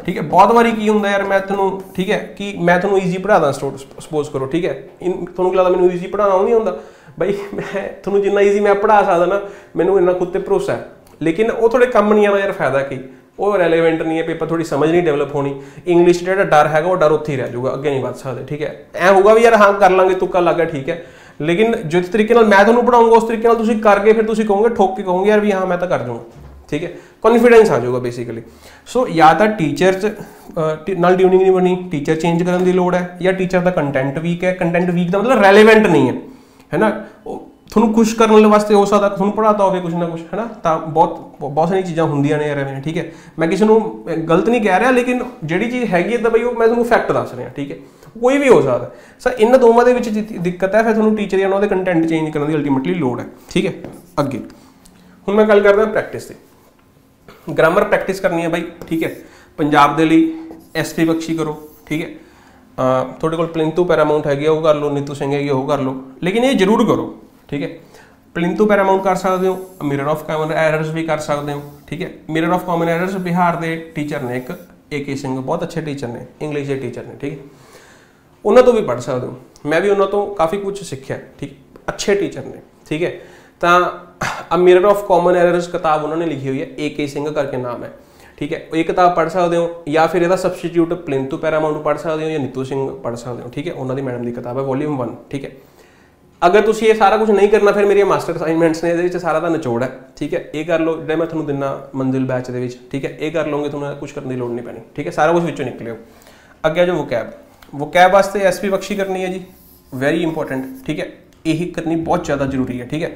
ਠੀਕ ਹੈ? ਬਹੁਤ ਵਾਰੀ ਕੀ ਹੁੰਦਾ ਯਾਰ, ਮੈਂ ਤੁਹਾਨੂੰ, ਠੀਕ ਹੈ? ਕਿ ਮੈਂ ਤੁਹਾਨੂੰ ਈਜ਼ੀ ਪੜਾਦਾ ਸਪੋਜ਼ ਕਰੋ, ਠੀਕ ਹੈ? ਤੁਹਾਨੂੰ ਕੀ ਲੱਗਦਾ ਮੈਨੂੰ ਈਜ਼ੀ ਪੜਾਉਣਾ ਨਹੀਂ ਹੁੰਦਾ ਬਈ ਮੈਂ ਤੁਹਾਨੂੰ ਜਿੰਨਾ ਈਜ਼ੀ ਮੈਂ ਪੜਾ ਸਕਦਾ ਨਾ, ਮੈਨੂੰ ਇੰਨਾ ਖੁਦ ਤੇ ਭਰੋਸਾ ਹੈ। ਲੇਕਿਨ ਉਹ ਥੋੜੇ ਕੰਮ ਨਹੀਂ ਆਣਾ ਯਾਰ ਫਾਇਦਾ ਕੀ? ਉਹ ਰੈਲੇਵੈਂਟ ਨਹੀਂ ਹੈ ਪੇਪਰ ਥੋੜੀ ਸਮਝ ਨਹੀਂ ਡਿਵੈਲਪ ਹੋਣੀ। ਇੰਗਲਿਸ਼ ਜਿਹੜਾ ਡਰ ਹੈਗਾ, ਉਹ ਡਰ ਉੱਥੇ ਹੀ ਰਹਿ ਜਾਊਗਾ, ਅੱਗੇ ਨਹੀਂ ਵੱਧ ਸਕਦੇ, ਠੀਕ ਹੈ? ਐ ਹੋਊਗਾ ਵੀ ਯਾਰ ਹਾਂ, ਕਰ ਲਾਂਗੇ, ਤੁੱਕਾ ਲੱਗਾ ਠੀਕ ਹੈ? ਲੇਕਿਨ ਜਿਸ ਤਰੀਕੇ ਨਾਲ, ਮੈਂ ਤੁਹਾਨੂੰ ਪੜਾਉਂਗਾ ਉਸ ਤਰੀਕੇ ਨਾਲ ਤੁਸੀਂ ਕਰਕੇ ਫਿਰ ਤੁਸੀਂ ਕਹੋਗੇ, ਠੋਕ ਕੇ ਕਹੋਗੇ ਯਾਰ ਵੀ ਹਾਂ, ਮੈਂ ਤਾਂ ਕਰ ਜਾਊਂਗਾ, ਠੀਕ ਹੈ? ਕੌਨਫੀਡੈਂਸ ਆ ਜਾਊਗਾ ਬੇਸਿਕਲੀ ਸੋ ਜਾਂ ਤਾਂ ਟੀਚਰ 'ਚ ਨਾਲ ਟਿਊਨਿੰਗ ਨਹੀਂ ਬਣੀ ਟੀਚਰ ਚੇਂਜ ਕਰਨ ਦੀ ਲੋੜ ਹੈ, ਜਾਂ ਟੀਚਰ ਦਾ ਕੰਟੈਂਟ ਵੀਕ ਹੈ। ਕੰਟੈਂਟ ਵੀਕ ਦਾ ਮਤਲਬ ਰੈਲੇਵੈਂਟ ਨਹੀਂ ਹੈ। ਹੈਨਾ ਤੁਹਾਨੂੰ ਖੁਸ਼ ਕਰਨ ਵਾਸਤੇ ਹੋ ਸਕਦਾ, ਤੁਹਾਨੂੰ ਪੜਾਤਾ ਹੋਵੇ ਕੁਝ ਨਾ ਕੁਝ ਹੈਨਾ ਤਾਂ ਬਹੁਤ ਬਹੁਤ ਸਾਰੀਆਂ ਚੀਜ਼ਾਂ ਹੁੰਦੀਆਂ ਨੇ ਯਾਰ ਐਵੇਂ, ਠੀਕ ਹੈ? ਮੈਂ ਕਿਸੇ ਨੂੰ ਗਲਤ ਨਹੀਂ ਕਹਿ ਰਿਹਾ, ਲੇਕਿਨ ਜਿਹੜੀ ਚੀਜ਼ ਹੈਗੀ ਹੈ ਤਾਂ ਬਈ ਉਹ ਮੈਂ ਤੁਹਾਨੂੰ ਫੈਕਟ ਦੱਸ ਰਿਹਾ, ਠੀਕ ਹੈ? ਕੋਈ ਵੀ ਹੋ ਸਕਦਾ। ਸਰ ਇਹਨਾਂ ਦੋਵਾਂ ਦੇ ਵਿੱਚ ਦਿੱਕਤ ਹੈ, ਫਿਰ ਤੁਹਾਨੂੰ ਟੀਚਰ ਜਾਂ ਉਹਨਾਂ ਦੇ ਕੰਟੈਂਟ ਚੇਂਜ ਕਰਨ ਦੀ ਅਲਟੀਮੇਟਲੀ ਲੋੜ ਹੈ, ਠੀਕ ਹੈ? ਅੱਗੇ। ਹੁਣ ਮੈਂ ਗੱਲ ਕਰਦਾ ਪ੍ਰੈਕਟਿਸ ਤੇ। ਗ੍ਰਾਮਰ ਪ੍ਰੈਕਟਿਸ ਕਰਨੀ ਹੈ ਬਾਈ, ਠੀਕ ਹੈ? ਪੰਜਾਬ ਦੇ ਲਈ ਐਸਪੀ ਬਖਸ਼ੀ ਕਰੋ, ਠੀਕ ਹੈ? ਤੁਹਾਡੇ ਕੋਲ ਪਲਿੰਤੂ ਪੈਰਾਮਾਉਂਟ ਹੈਗੀ ਆ, ਉਹ ਕਰ ਲਓ, ਨੀਤੂ ਸਿੰਘ ਹੈਗੀ ਉਹ ਕਰ ਲਓ। ਲੇਕਿਨ ਇਹ ਜ਼ਰੂਰ ਕਰੋ, ਠੀਕ ਹੈ? ਪਲਿੰਤੂ ਪੈਰਾਮਾਉਂਟ ਕਰ ਸਕਦੇ ਹੋ ਮਿਰਰ ਆਫ ਕਾਮਨ ਐਰਰਸ ਵੀ ਕਰ ਸਕਦੇ ਹੋ, ਠੀਕ ਹੈ? Mirror of common errors Bihar ਦੇ ਟੀਚਰ ਨੇ ਇੱਕ ਏਕੇ ਸਿੰਘ, ਬਹੁਤ ਅੱਛੇ ਟੀਚਰ ਨੇ ਇੰਗਲਿਸ਼ ਦੇ ਟੀਚਰ ਨੇ, ਠੀਕ ਹੈ? ਉਹਨਾਂ ਤੋਂ ਵੀ ਪੜ੍ਹ ਸਕਦੇ ਹੋ। ਮੈਂ ਵੀ ਉਹਨਾਂ ਤੋਂ ਕਾਫੀ ਕੁਝ ਸਿੱਖਿਆ, ਠੀਕ ਅੱਛੇ ਟੀਚਰ ਨੇ, ਠੀਕ ਹੈ? ਤਾਂ a mirror of common errors ਕਿਤਾਬ ਉਹਨਾਂ ਨੇ ਲਿਖੀ ਹੋਈ ਹੈ ਏਕੇ ਸਿੰਘ ਕਰਕੇ ਨਾਮ ਹੈ। ਠੀਕ ਹੈ? ਇਹ ਕਿਤਾਬ ਪੜ੍ਹ ਸਕਦੇ ਹੋ ਜਾਂ ਫਿਰ ਇਹਦਾ ਸਬਸਟੀਟਿਊਟ ਪਲਿੰਤੂ ਪੈਰਾਮਾਉਂਟ ਪੜ੍ਹ ਸਕਦੇ ਹੋ ਜਾਂ ਨੀਤੂ ਸਿੰਘ ਪੜ੍ਹ ਸਕਦੇ ਹੋ, ਠੀਕ ਹੈ? ਉਹਨਾਂ ਦੀ ਮੈਡਮ ਦੀ ਕਿਤਾਬ ਹੈ ਵੋਲਿਊਮ 1 ਠੀਕ ਹੈ? ਅਗਰ ਤੁਸੀਂ ਇਹ ਸਾਰਾ ਕੁਝ ਨਹੀਂ ਕਰਨਾ, ਫਿਰ ਮੇਰੀਆਂ ਮਾਸਟਰ ਅਸਾਈਨਮੈਂਟਸ ਨੇ ਇਹਦੇ ਵਿੱਚ ਸਾਰਾ ਦਾ ਨਿਚੋੜ ਹੈ, ਠੀਕ ਹੈ? ਇਹ ਕਰ ਲਓ, ਜਿਹੜਾ ਮੈਂ ਤੁਹਾਨੂੰ ਦਿੰਨਾ ਮੰਜ਼ਿਲ ਬੈਚ ਦੇ ਵਿੱਚ, ਠੀਕ ਹੈ? ਇਹ ਕਰ ਲਓਗੇ, ਤੁਹਾਨੂੰ ਕੁਝ ਕਰਨ ਦੀ ਲੋੜ ਨਹੀਂ ਪੈਣੀ, ਠੀਕ ਹੈ? ਸਾਰਾ ਕੁਝ ਵਿੱਚੋਂ ਨਿਕਲਿਓ। ਅੱਗੇ ਆ ਜੋ ਵੋਕੈਬ ਵੋਕੈਬ ਵਾਸਤੇ ਐਸਪੀ ਬਖਸ਼ੀ ਕਰਨੀ ਹੈ ਜੀ ਵੈਰੀ ਇੰਪੋਰਟੈਂਟ ਠੀਕ ਹੈ? ਇਹ ਕਰਨੀ ਬਹੁਤ ਜ਼ਿਆਦਾ ਜ਼ਰੂਰੀ ਹੈ, ਠੀਕ ਹੈ?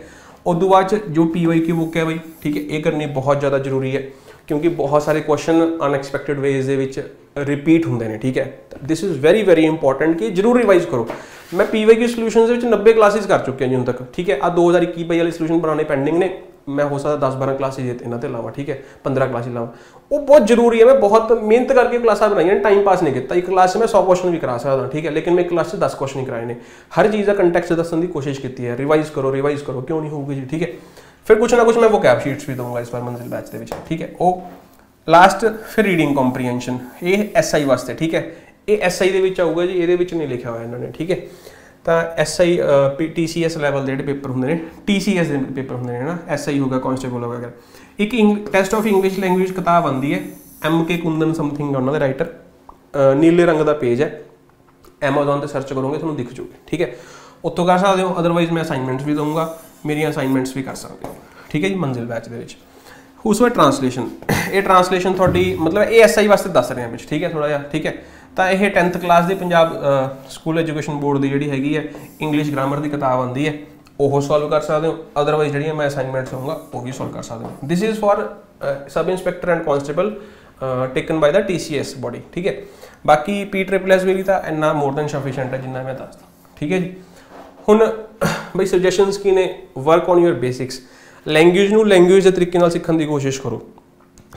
ਉਦੋਂ ਬਾਅਦ 'ਚ ਜੋ ਪੀਵਾਈ ਬੁੱਕ ਹੈ ਬਈ ਠੀਕ ਹੈ? ਇਹ ਕਰਨੀ ਬਹੁਤ ਜ਼ਿਆਦਾ ਜ਼ਰੂਰੀ ਹੈ। ਕਿਉਂਕਿ ਬਹੁਤ ਸਾਰੇ ਕੁਐਸਚਨ ਅਨਐਕਸਪੈਕਟਿਡ ਵੇਜ਼ ਦੇ ਵਿੱਚ ਰਿਪੀਟ ਹੁੰਦੇ ਨੇ, ਠੀਕ ਹੈ? This is very very important ਕਿ ਜਰੂਰ ਰਿਵਾਈਜ਼ ਕਰੋ। ਮੈਂ ਪੀਵਾਈਕਿਊ ਸੋਲੂਸ਼ਨਸ ਦੇ ਵਿੱਚ 90 ਕਲਾਸਿਸ ਕਰ ਚੁੱਕਿਆ ਜੀ ਹੁਣ ਤੱਕ, ਠੀਕ ਹੈ? ਆ 2021 ਬਾਈ ਵਾਲੇ ਸੋਲੂਸ਼ਨ ਬਣਾਉਣੇ ਪੈਂਡਿੰਗ ਨੇ। ਮੈਂ ਹੋ ਸਕਦਾ 10 12 ਕਲਾਸਿਸ ਇਹਨਾਂ ਤੇ ਲਾਵਾਂ, ਠੀਕ ਹੈ? 15 ਕਲਾਸਿਸ ਲਾਵਾਂ। ਉਹ ਬਹੁਤ ਜ਼ਰੂਰੀ ਹੈ, ਮੈਂ ਬਹੁਤ ਮਿਹਨਤ ਕਰਕੇ ਕਲਾਸਾਂ ਬਣਾਈਆਂ ਟਾਈਮ ਪਾਸ ਨਹੀਂ ਕੀਤਾ। ਇੱਕ ਕਲਾਸ 'ਚ ਮੈਂ 100 ਕੁਐਸਚਨ ਵੀ ਕਰਾ ਸਕਦਾ, ਠੀਕ ਹੈ? ਲੇਕਿਨ ਮੈਂ ਇੱਕ ਕਲਾਸ 'ਚ 10 ਕੁਐਸਚਨ ਹੀ ਕਰਾਏ ਨੇ। ਹਰ ਚੀਜ਼ ਦਾ ਕੰਟੈਕਸਟ ਦੱਸਣ ਦੀ ਕੋਸ਼ਿਸ਼ ਕੀਤੀ ਹੈ। ਰਿਵਾਈਜ਼ ਕਰੋ ਰਿਵਾਈਜ਼ ਕਰੋ। ਕਿਉਂ ਨਹੀਂ ਹੋਊਗੀ ਜੀ, ਠੀਕ ਹੈ? ਫਿਰ ਕੁਝ ਨਾ ਕੁਝ ਮੈਂ ਵੋਕੈਬ ਸ਼ੀਟਸ ਵੀ ਦਊਂਗਾ ਇਸ ਵਾਰ ਮੰਜ਼ਿਲ ਬੈਚ ਦੇ ਵਿੱਚ ਠੀਕ ਹੈ ਉਹ ਲਾਸਟ ਫਿਰ ਰੀਡਿੰਗ ਕੰਪਰੀਹੈਂਸ਼ਨ ਇਹ ਐਸਆਈ ਵਾਸਤੇ ਠੀਕ ਹੈ ਇਹ ਐਸਆਈ ਦੇ ਵਿੱਚ ਆਊਗਾ ਜੀ ਇਹਦੇ ਵਿੱਚ ਨਹੀਂ ਲਿਖਿਆ ਹੋਇਆ ਇਹਨਾਂ ਨੇ ਠੀਕ ਹੈ ਤਾਂ ਐਸਆਈ ਟੀਸੀਐਸ ਲੈਵਲ ਦੇ ਜਿਹੜੇ ਪੇਪਰ ਹੁੰਦੇ ਨੇ ਟੀਸੀਐਸ ਦੇ ਪੇਪਰ ਹੁੰਦੇ ਨੇ ਨਾ ਐਸਆਈ ਹੋਗਾ ਕਨਸਟੇਬਲ ਹੋਗਾ ਇੱਕ ਟੈਸਟ ਆਫ ਇੰਗਲਿਸ਼ ਲੈਂਗੁਏਜ ਕਿਤਾਬ ਆਂਦੀ ਹੈ ਐਮ ਕੇ ਕੁੰਦਨ ਸਮਥਿੰਗ ਉਹਨਾਂ ਦੇ ਰਾਈਟਰ ਨੀਲੇ ਰੰਗ ਦਾ ਪੇਜ ਹੈ Amazon ਤੇ ਸਰਚ ਕਰੋਗੇ ਤੁਹਾਨੂੰ ਦਿਖ ਜੂਗੇ ਠੀਕ ਹੈ ਉੱਥੋਂ ਕਰ ਸਕਦੇ ਹੋ ਅਦਰਵਾਈਜ਼ ਮੈਂ ਅਸਾਈਨਮੈਂਟਸ ਵੀ ਦਊਂਗਾ ਮੇਰੀਆਂ ਅਸਾਈਨਮੈਂਟਸ ਵੀ ਕਰ ਸਕਦੇ ਹੋ। ਠੀਕ ਹੈ ਜੀ, ਮੰਜ਼ਿਲ ਬੈਚ ਦੇ ਵਿੱਚ। ਉਸ ਹੂਸਵਾ ਟ੍ਰਾਂਸਲੇਸ਼ਨ ਇਹ ਟ੍ਰਾਂਸਲੇਸ਼ਨ ਤੁਹਾਡੀ, ਮਤਲਬ ਇਹ ਐਸਆਈ ਵਾਸਤੇ ਦੱਸ ਰਹੇ ਹਾਂ ਵਿੱਚ, ਠੀਕ ਹੈ ਥੋੜਾ ਜਿਹਾ, ਠੀਕ ਹੈ। ਤਾਂ ਇਹ 10th ਕਲਾਸ ਦੀ ਪੰਜਾਬ ਸਕੂਲ ਐਜੂਕੇਸ਼ਨ ਬੋਰਡ ਦੀ ਜਿਹੜੀ ਹੈਗੀ ਹੈ ਇੰਗਲਿਸ਼ ਗ੍ਰਾਮਰ ਦੀ ਕਿਤਾਬ ਆਉਂਦੀ ਹੈ, ਉਹ ਸੋਲਵ ਕਰ ਸਕਦੇ ਹੋ। ਅਦਰਵਾਈਜ਼ ਜਿਹੜੀਆਂ ਮੈਂ ਅਸਾਈਨਮੈਂਟਸ ਹੋਊਗਾ, ਉਹ ਵੀ ਸੋਲਵ ਕਰ ਸਕਦੇ ਹੋ। This is for sub inspector and constable taken by the TCS body ਠੀਕ ਹੈ। ਬਾਕੀ ਪੀ ਟ੍ਰਿਪਲ ਐਸ ਵੀ ਤਾਂ ਇੰਨਾ ਮੋਰ ਦੈਨ ਸਫੀਸ਼ੀਐਂਟ ਹੈ ਜਿੰਨਾ ਮੈਂ ਦੱਸਦਾ। ਠੀਕ ਹੈ ਜੀ। ਹੁਣ ਬਈ ਸੁਜੈਸ਼ਨਸ ਕੀ ਨੇ? Work on your basics language ਨੂੰ ਲੈਂਗੁਏਜ ਦੇ ਤਰੀਕੇ ਨਾਲ ਸਿੱਖਣ ਦੀ ਕੋਸ਼ਿਸ਼ ਕਰੋ।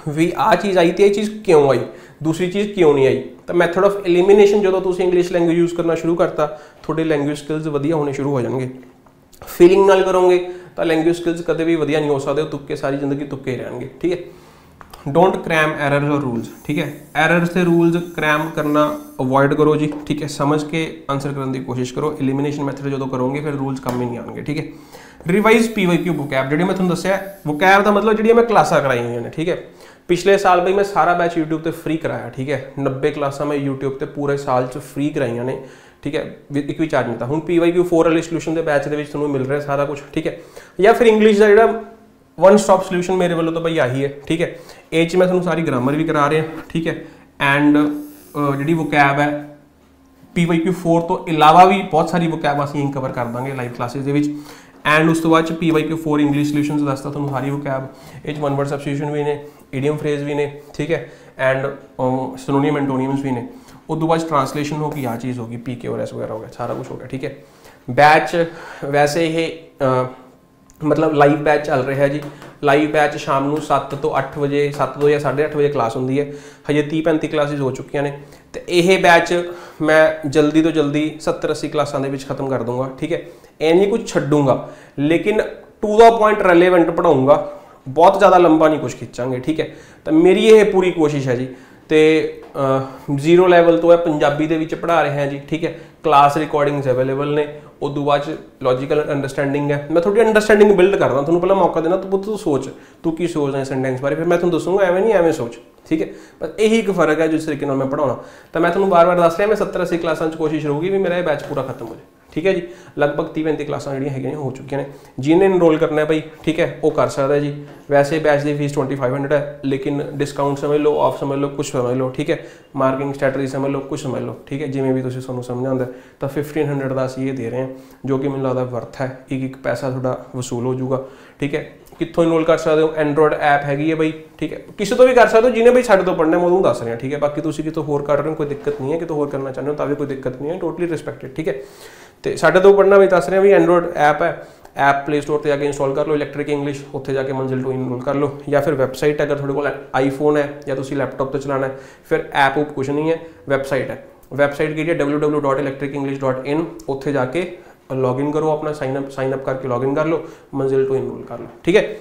ਵੀ ਆ ਚੀਜ਼ ਆਈ ਤੇ ਇਹ ਚੀਜ਼ ਕਿਉਂ ਆਈ? ਦੂਸਰੀ ਚੀਜ਼ ਕਿਉਂ ਨਹੀਂ ਆਈ? ਤਾਂ ਮੈਥਡ ਆਫ ਐਲੀਮੀਨੇਸ਼ਨ ਜਦੋਂ ਤੁਸੀਂ ਇੰਗਲਿਸ਼ ਲੈਂਗੁਏਜ ਯੂਜ਼ ਕਰਨਾ ਸ਼ੁਰੂ ਕਰਤਾ, ਤੁਹਾਡੇ ਲੈਂਗੁਏਜ ਸਕਿੱਲਸ ਵਧੀਆ ਹੋਣੇ ਸ਼ੁਰੂ ਹੋ ਜਾਣਗੇ। ਫੀਲਿੰਗ ਨਾਲ ਕਰੋਗੇ ਤਾਂ ਲੈਂਗੁਏਜ ਸਕਿੱਲਸ ਕਦੇ ਵੀ ਵਧੀਆ ਨਹੀਂ ਹੋ ਸਕਦੇ, ਉਹ ਤੁੱਕੇ ਸਾਰੀ ਜ਼ਿੰਦਗੀ ਤੁੱਕੇ ਰਹਿਣਗੇ, ਠੀਕ ਹੈ? ਡੋਂਟ ਕ੍ਰੈਮ ਐਰਰਸ ਔਰ ਰੂਲਸ ਠੀਕ ਹੈ? ਐਰਰਸ ਤੇ ਰੂਲਸ ਕ੍ਰੈਮ ਕਰਨਾ ਅਵੋਇਡ ਕਰੋ ਜੀ, ਠੀਕ ਹੈ? ਸਮਝ ਕੇ ਆਨਸਰ ਕਰਨ ਦੀ ਕੋਸ਼ਿਸ਼ ਕਰੋ। ਐਲੀਮੀਨੇਸ਼ਨ ਮੈਥਡ ਜਦੋਂ ਕਰੋਗੇ, ਫਿਰ ਰੂਲਸ ਕੰਮ ਹੀ ਨਹੀਂ ਆਉਣਗੇ, ਠੀਕ ਹੈ? ਰਿਵਾਈਜ਼ ਪੀਵਾਈਕਿਊ ਵੋਕੈਬ ਜਿਹੜੀ ਮੈਂ ਤੁਹਾਨੂੰ ਦੱਸਿਆ ਵੋਕੈਬ ਦਾ ਮਤਲਬ ਜਿਹੜੀਆਂ ਮੈਂ ਕਲਾਸਾਂ ਕਰਾਈਆਂ ਹੋਈਆਂ ਨੇ, ਠੀਕ ਹੈ? ਪਿਛਲੇ ਸਾਲ ਬਈ ਮੈਂ ਸਾਰਾ ਬੈਚ YouTube ਤੇ ਫ੍ਰੀ ਕਰਾਇਆ, ਠੀਕ ਹੈ? 90 ਕਲਾਸਾਂ ਮੈਂ YouTube ਤੇ ਪੂਰੇ ਸਾਲ 'ਚ ਫ੍ਰੀ ਕਰਾਈਆਂ ਨੇ, ਠੀਕ ਹੈ? ਇੱਕ ਵੀ ਚਾਰਜ ਨਹੀਂ ਤਾਂ ਹੁਣ PYQ 4 ਵਾਲੇ ਸੋਲੂਸ਼ਨ ਦੇ ਬੈਚ ਦੇ ਵਿੱਚ ਤੁਹਾਨੂੰ ਮਿਲ ਰਿਹਾ ਸਾਰਾ ਕੁਝ ਠੀਕ ਹੈ? ਜਾਂ ਫਿਰ ਇੰਗਲਿਸ਼ ਦਾ ਜਿਹੜਾ ਵਨ ਸਟਾਪ ਸੋਲੂਸ਼ਨ ਮੇਰੇ ਵੱਲੋਂ ਤਾਂ ਬਈ ਆਹੀ ਹੈ ਠੀਕ ਹੈ ਇਹ 'ਚ ਮੈਂ ਤੁਹਾਨੂੰ ਸਾਰੀ ਗ੍ਰਾਮਰ ਵੀ ਕਰਾ ਰਿਹਾ ਠੀਕ ਹੈ ਐਂਡ ਜਿਹੜੀ ਵੋਕੈਬ ਹੈ PYQ4 ਤੋਂ ਇਲਾਵਾ ਵੀ ਬਹੁਤ ਸਾਰੀ ਵੋਕੈਬ ਅਸੀਂ ਕਵਰ ਕਰ ਦਾਂਗੇ ਲਾਈਵ ਕਲਾਸਿਸ ਦੇ ਵਿੱਚ ਐਂਡ ਉਸ ਤੋਂ ਬਾਅਦ ਚ PYQ4 ਇੰਗਲਿਸ਼ ਸੋਲੂਸ਼ਨਸ ਦੱਸਦਾ ਤੁਹਾਨੂੰ ਸਾਰੀ ਵੋਕੈਬ ਇਹ ਚ ਵਨ ਵਰਡ ਸਬਸਟੀਟਿਊਸ਼ਨ ਵੀ ਨੇ ਇਡੀਅਮ ਫਰੇਜ਼ ਵੀ ਨੇ ਠੀਕ ਹੈ ਐਂਡ ਸਿਨੋਨੀਮ ਐਂਟੋਨੀਮਸ ਵੀ ਨੇ ਉਸ ਤੋਂ ਬਾਅਦ ਟ੍ਰਾਂਸਲੇਸ਼ਨ ਹੋ ਗਈ ਆ ਚੀਜ਼ ਹੋ ਗਈ ਪੀਕੇ ਔਰ ਐਸ ਵਗੈਰਾ ਹੋ ਗਿਆ ਸਾਰਾ ਕੁਝ ਹੋ ਗਿਆ ਠੀਕ ਹੈ ਬੈਚ ਵੈਸੇ ਇਹ ਮਤਲਬ ਲਾਈਵ ਬੈਚ ਚੱਲ ਰਿਹਾ ਜੀ। ਲਾਈਵ ਬੈਚ ਸ਼ਾਮ ਨੂੰ 7 ਤੋਂ 8 ਵਜੇ 7 ਤੋਂ ਜਾਂ 8:30 ਵਜੇ ਕਲਾਸ ਹੁੰਦੀ ਹੈ। ਹਜੇ 30 35 ਕਲਾਸਿਸ ਹੋ ਚੁੱਕੀਆਂ ਨੇ। ਤੇ ਇਹ ਬੈਚ ਮੈਂ ਜਲਦੀ ਤੋਂ ਜਲਦੀ 70 80 ਕਲਾਸਾਂ ਦੇ ਵਿੱਚ ਖਤਮ ਕਰ ਦੂੰਗਾ ਠੀਕ ਹੈ? ਐ ਨਹੀਂ ਕੁਝ ਛੱਡੂੰਗਾ, ਲੇਕਿਨ ਟੂ ਦਾ ਪੁਆਇੰਟ ਰੈਲੇਵੈਂਟ ਪੜਾਉਂਗਾ ਬਹੁਤ ਜ਼ਿਆਦਾ ਲੰਬਾ ਨਹੀਂ ਕੁਝ ਖਿੱਚਾਂਗੇ, ਠੀਕ ਹੈ? ਤਾਂ ਮੇਰੀ ਇਹ ਪੂਰੀ ਕੋਸ਼ਿਸ਼ ਹੈ ਜੀ। ਤੇ ਜ਼ੀਰੋ ਲੈਵਲ ਤੋਂ ਹੈ ਪੰਜਾਬੀ ਦੇ ਵਿੱਚ ਪੜ੍ਹਾ ਰਹੇ ਹਾਂ ਜੀ, ਠੀਕ ਹੈ? ਕਲਾਸ ਰਿਕਾਰਡਿੰਗਸ ਅਵੇਲੇਬਲ ਨੇ। ਉਦੋਂ ਬਾਅਦ ਚ ਲੌਜੀਕਲ ਅੰਡਰਸਟੈਂਡਿੰਗ ਹੈ। ਮੈਂ ਤੁਹਾਡੀ ਅੰਡਰਸਟੈਂਡਿੰਗ ਬਿਲਡ ਕਰਦਾ, ਤੁਹਾਨੂੰ ਪਹਿਲਾਂ ਮੌਕਾ ਦੇਣਾ, ਤੂੰ ਤੂੰ ਸੋਚ, ਤੂੰ ਕੀ ਸੋਚਦਾ ਇਸ ਸੈਂਟੈਂਸ ਬਾਰੇ, ਫਿਰ ਮੈਂ ਤੁਹਾਨੂੰ ਦੱਸੂਗਾ, ਐਵੇਂ ਨਹੀਂ, ਐਵੇਂ ਸੋਚ, ਠੀਕ ਹੈ? ਬਸ ਇਹੀ ਇੱਕ ਫ਼ਰਕ ਹੈ ਜਿਸ ਤਰੀਕੇ ਨਾਲ ਮੈਂ ਪੜਾਉਣਾ ਤਾਂ ਮੈਂ ਤੁਹਾਨੂੰ ਬਾਰ-ਬਾਰ ਦੱਸ ਰਿਹਾ, ਮੈਂ 70 80 ਕਲਾਸਾਂ 'ਚ ਕੋਸ਼ਿਸ਼ ਰਹੂਗੀ ਵੀ ਮੇਰਾ ਇਹ ਬੈਚ ਪੂਰਾ ਖਤਮ ਹੋ ਜਾਵੇ ਠੀਕ ਹੈ ਜੀ? ਲਗਭਗ 30 35 ਕਲਾਸਾਂ ਜਿਹੜੀਆਂ ਹੈਗੀਆਂ ਹੋ ਚੁੱਕੀਆਂ ਨੇ। ਜਿਹਨੇ ਇਨਰੋਲ ਕਰਨਾ ਹੈ ਭਾਈ, ਠੀਕ ਹੈ, ਉਹ ਕਰ ਸਕਦਾ ਜੀ। ਵੈਸੇ ਬੈਚ ਦੀ ਫੀਸ 2500 ਹੈ, ਲੇਕਿਨ ਡਿਸਕਾਊਂਟ ਸਮਝ ਲਓ ਆਫ ਸਮਝ ਲਓ ਕੁਝ ਸਮਝ ਲਓ, ਠੀਕ ਹੈ? ਮਾਰਕਿੰਗ ਸਟ੍ਰੈਟਜੀ ਸਮਝ ਲਓ ਕੁਝ ਸਮਝ ਲਓ, ਠੀਕ ਹੈ? ਜਿਵੇਂ ਵੀ ਤੁਸੀਂ ਤੁਹਾਨੂੰ ਸਮਝ ਆਉਂਦਾ ਤਾਂ 1500 ਦਾ ਅਸੀਂ ਇਹ ਦੇ ਰਹੇ ਹਾਂ, ਜੋ ਕਿ ਮੈਨੂੰ ਲੱਗਦਾ ਵਰਥ ਹੈ। ਇੱਕ ਇੱਕ ਪੈਸਾ ਤੁਹਾਡਾ ਵਸੂਲ ਹੋ ਜਾਊਗਾ, ਠੀਕ ਹੈ? ਕਿੱਥੋਂ ਇਨਰੋਲ ਕਰ ਸਕਦੇ ਹੋ? ਐਂਡਰੋਇਡ ਐਪ ਹੈਗੀ ਹੈ ਬਈ ਠੀਕ ਹੈ? ਕਿਸੇ ਤੋਂ ਵੀ ਕਰ ਸਕਦੇ ਹੋ, ਜਿਹਨੇ ਬਈ ਸਾਡੇ ਤੋਂ ਪੜਨਾ ਮੈਂ ਉਹਨੂੰ ਦੱਸ ਰਿਹਾ, ਠੀਕ ਹੈ? ਬਾਕੀ ਤੁਸੀਂ ਕਿਤੋਂ ਹੋਰ ਕਰ ਰਹੇ ਹੋ, ਕੋਈ ਦਿੱਕਤ ਨਹੀਂ ਹੈ, ਕਿਤੋਂ ਹੋਰ ਕਰਨਾ ਚਾਹੁੰਦੇ ਹੋ, ਤਾਂ ਵੀ ਕੋਈ ਦਿੱਕਤ ਨਹੀਂ ਹੈ ਟੋਟਲੀ ਰਿਸਪੈਕਟਡ ਠੀਕ ਹੈ? ਤੇ ਸਾਡੇ ਤੋਂ ਪੜਨਾ ਵੀ ਦੱਸ ਰਿਹਾ ਵੀ ਐਂਡਰੋਇਡ ਐਪ ਹੈ। ਐਪ ਪਲੇ ਸਟੋਰ ਤੇ ਜਾ ਕੇ ਇੰਸਟਾਲ ਕਰ ਲਓ ਇਲੈਕਟ੍ਰਿਕ ਇੰਗਲਿਸ਼ ਉੱਥੇ ਜਾ ਕੇ ਮੰਜ਼ਿਲ ਟੂ ਇਨਰੋਲ ਕਰ ਲਓ। ਜਾਂ ਫਿਰ ਵੈਬਸਾਈਟ ਅਗਰ ਤੁਹਾਡੇ ਕੋਲ ਆਈਫੋਨ ਹੈ ਜਾਂ ਤੁਸੀਂ ਲੈਪਟਾਪ ਤੇ ਚਲਾਣਾ ਹੈ, ਫਿਰ ਐਪ ਉਪ ਕੁਝ ਨਹੀਂ ਹੈ ਵੈਬਸਾਈਟ ਹੈ। ਵੈਬਸਾਈਟ ਕੀ ਹੈ? www.electricenglish.in ਉੱਥੇ ਜਾ ਕੇ ਲੌਗਇਨ ਕਰੋ ਆਪਣਾ ਸਾਈਨ ਅਪ ਸਾਈਨ ਅਪ ਕਰਕੇ ਲੌਗਇਨ ਕਰ ਲਓ, ਮੰਜ਼ਿਲ ਟੂ ਇਨਰੋਲ ਕਰ ਲਓ। ਠੀਕ ਹੈ?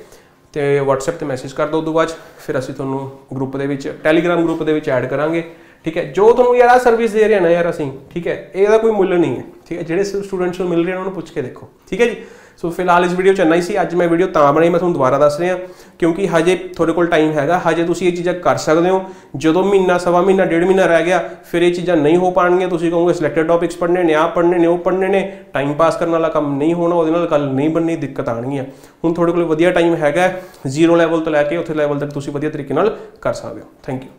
ਤੇ WhatsApp ਤੇ ਮੈਸੇਜ ਕਰ ਦਿਓ ਉਦੋਂ ਬਾਅਦ, ਫਿਰ ਅਸੀਂ ਤੁਹਾਨੂੰ ਗਰੁੱਪ ਦੇ ਵਿੱਚ, Telegram ਗਰੁੱਪ ਦੇ ਵਿੱਚ ਐਡ ਕਰਾਂਗੇ। ਠੀਕ ਹੈ, ਜੋ ਤੁਹਾਨੂੰ ਯਾਰ ਆ ਸਰਵਿਸ ਦੇ ਰਹੇ ਨਾ ਯਾਰ ਅਸੀਂ, ਠੀਕ ਹੈ, ਇਹਦਾ ਕੋਈ ਮੁੱਲ ਨਹੀਂ ਹੈ, ਠੀਕ ਹੈ, ਜਿਹੜੇ ਸਟੂਡੈਂਟਸ ਨੂੰ ਮਿਲ ਰਹੇ ਨੇ ਉਹਨਾਂ ਨੂੰ ਪੁੱਛ ਕੇ ਦੇਖੋ, ਠੀਕ ਹੈ ਜੀ? ਸੋ ਫਿਲਹਾਲ ਇਸ ਵੀਡੀਓ ਚ ਇੰਨਾ ਹੀ ਸੀ, ਅੱਜ ਮੈਂ ਵੀਡੀਓ ਤਾਂ ਬਣਾਈ, ਮੈਂ ਤੁਹਾਨੂੰ ਦੁਬਾਰਾ ਦੱਸ ਰਿਹਾ, ਕਿਉਂਕਿ ਹਜੇ ਤੁਹਾਡੇ ਕੋਲ ਟਾਈਮ ਹੈਗਾ, ਹਜੇ ਤੁਸੀਂ ਇਹ ਚੀਜ਼ਾਂ ਕਰ ਸਕਦੇ ਹੋ, ਜਦੋਂ ਮਹੀਨਾ, ਸਵਾ ਮਹੀਨਾ, ਡੇਢ ਮਹੀਨਾ ਰਹਿ ਗਿਆ, ਫਿਰ ਇਹ ਚੀਜ਼ਾਂ ਨਹੀਂ ਹੋ ਪਾਣਗੀਆਂ, ਤੁਸੀਂ ਕਹੋਗੇ ਸਿਲੈਕਟਡ ਟੌਪਿਕਸ ਪੜ੍ਹਨੇ ਨੇ ਆ ਪੜ੍ਹਨੇ ਨੇ, ਉਹ ਪੜ੍ਹਨੇ ਨੇ ਟਾਈਮ ਪਾਸ ਕਰਨ ਵਾਲਾ ਕੰਮ ਨਹੀਂ ਹੋਣਾ, ਉਹਦੇ ਨਾਲ ਗੱਲ ਨਹੀਂ ਬਣਨੀ, ਦਿੱਕਤ ਆਣਗੀਆਂ ਹੁਣ ਤੁਹਾਡੇ ਕੋਲ ਵਧੀਆ ਟਾਈਮ ਹੈਗਾ ਜ਼ੀਰੋ ਲੈਵਲ ਤੋਂ ਲੈ ਕੇ ਉੱਥੇ ਲੈਵਲ ਤੱਕ ਤੁਸੀਂ ਵਧੀਆ ਤਰੀਕੇ ਨਾਲ ਕਰ ਸਕਦੇ ਹੋ। Thank you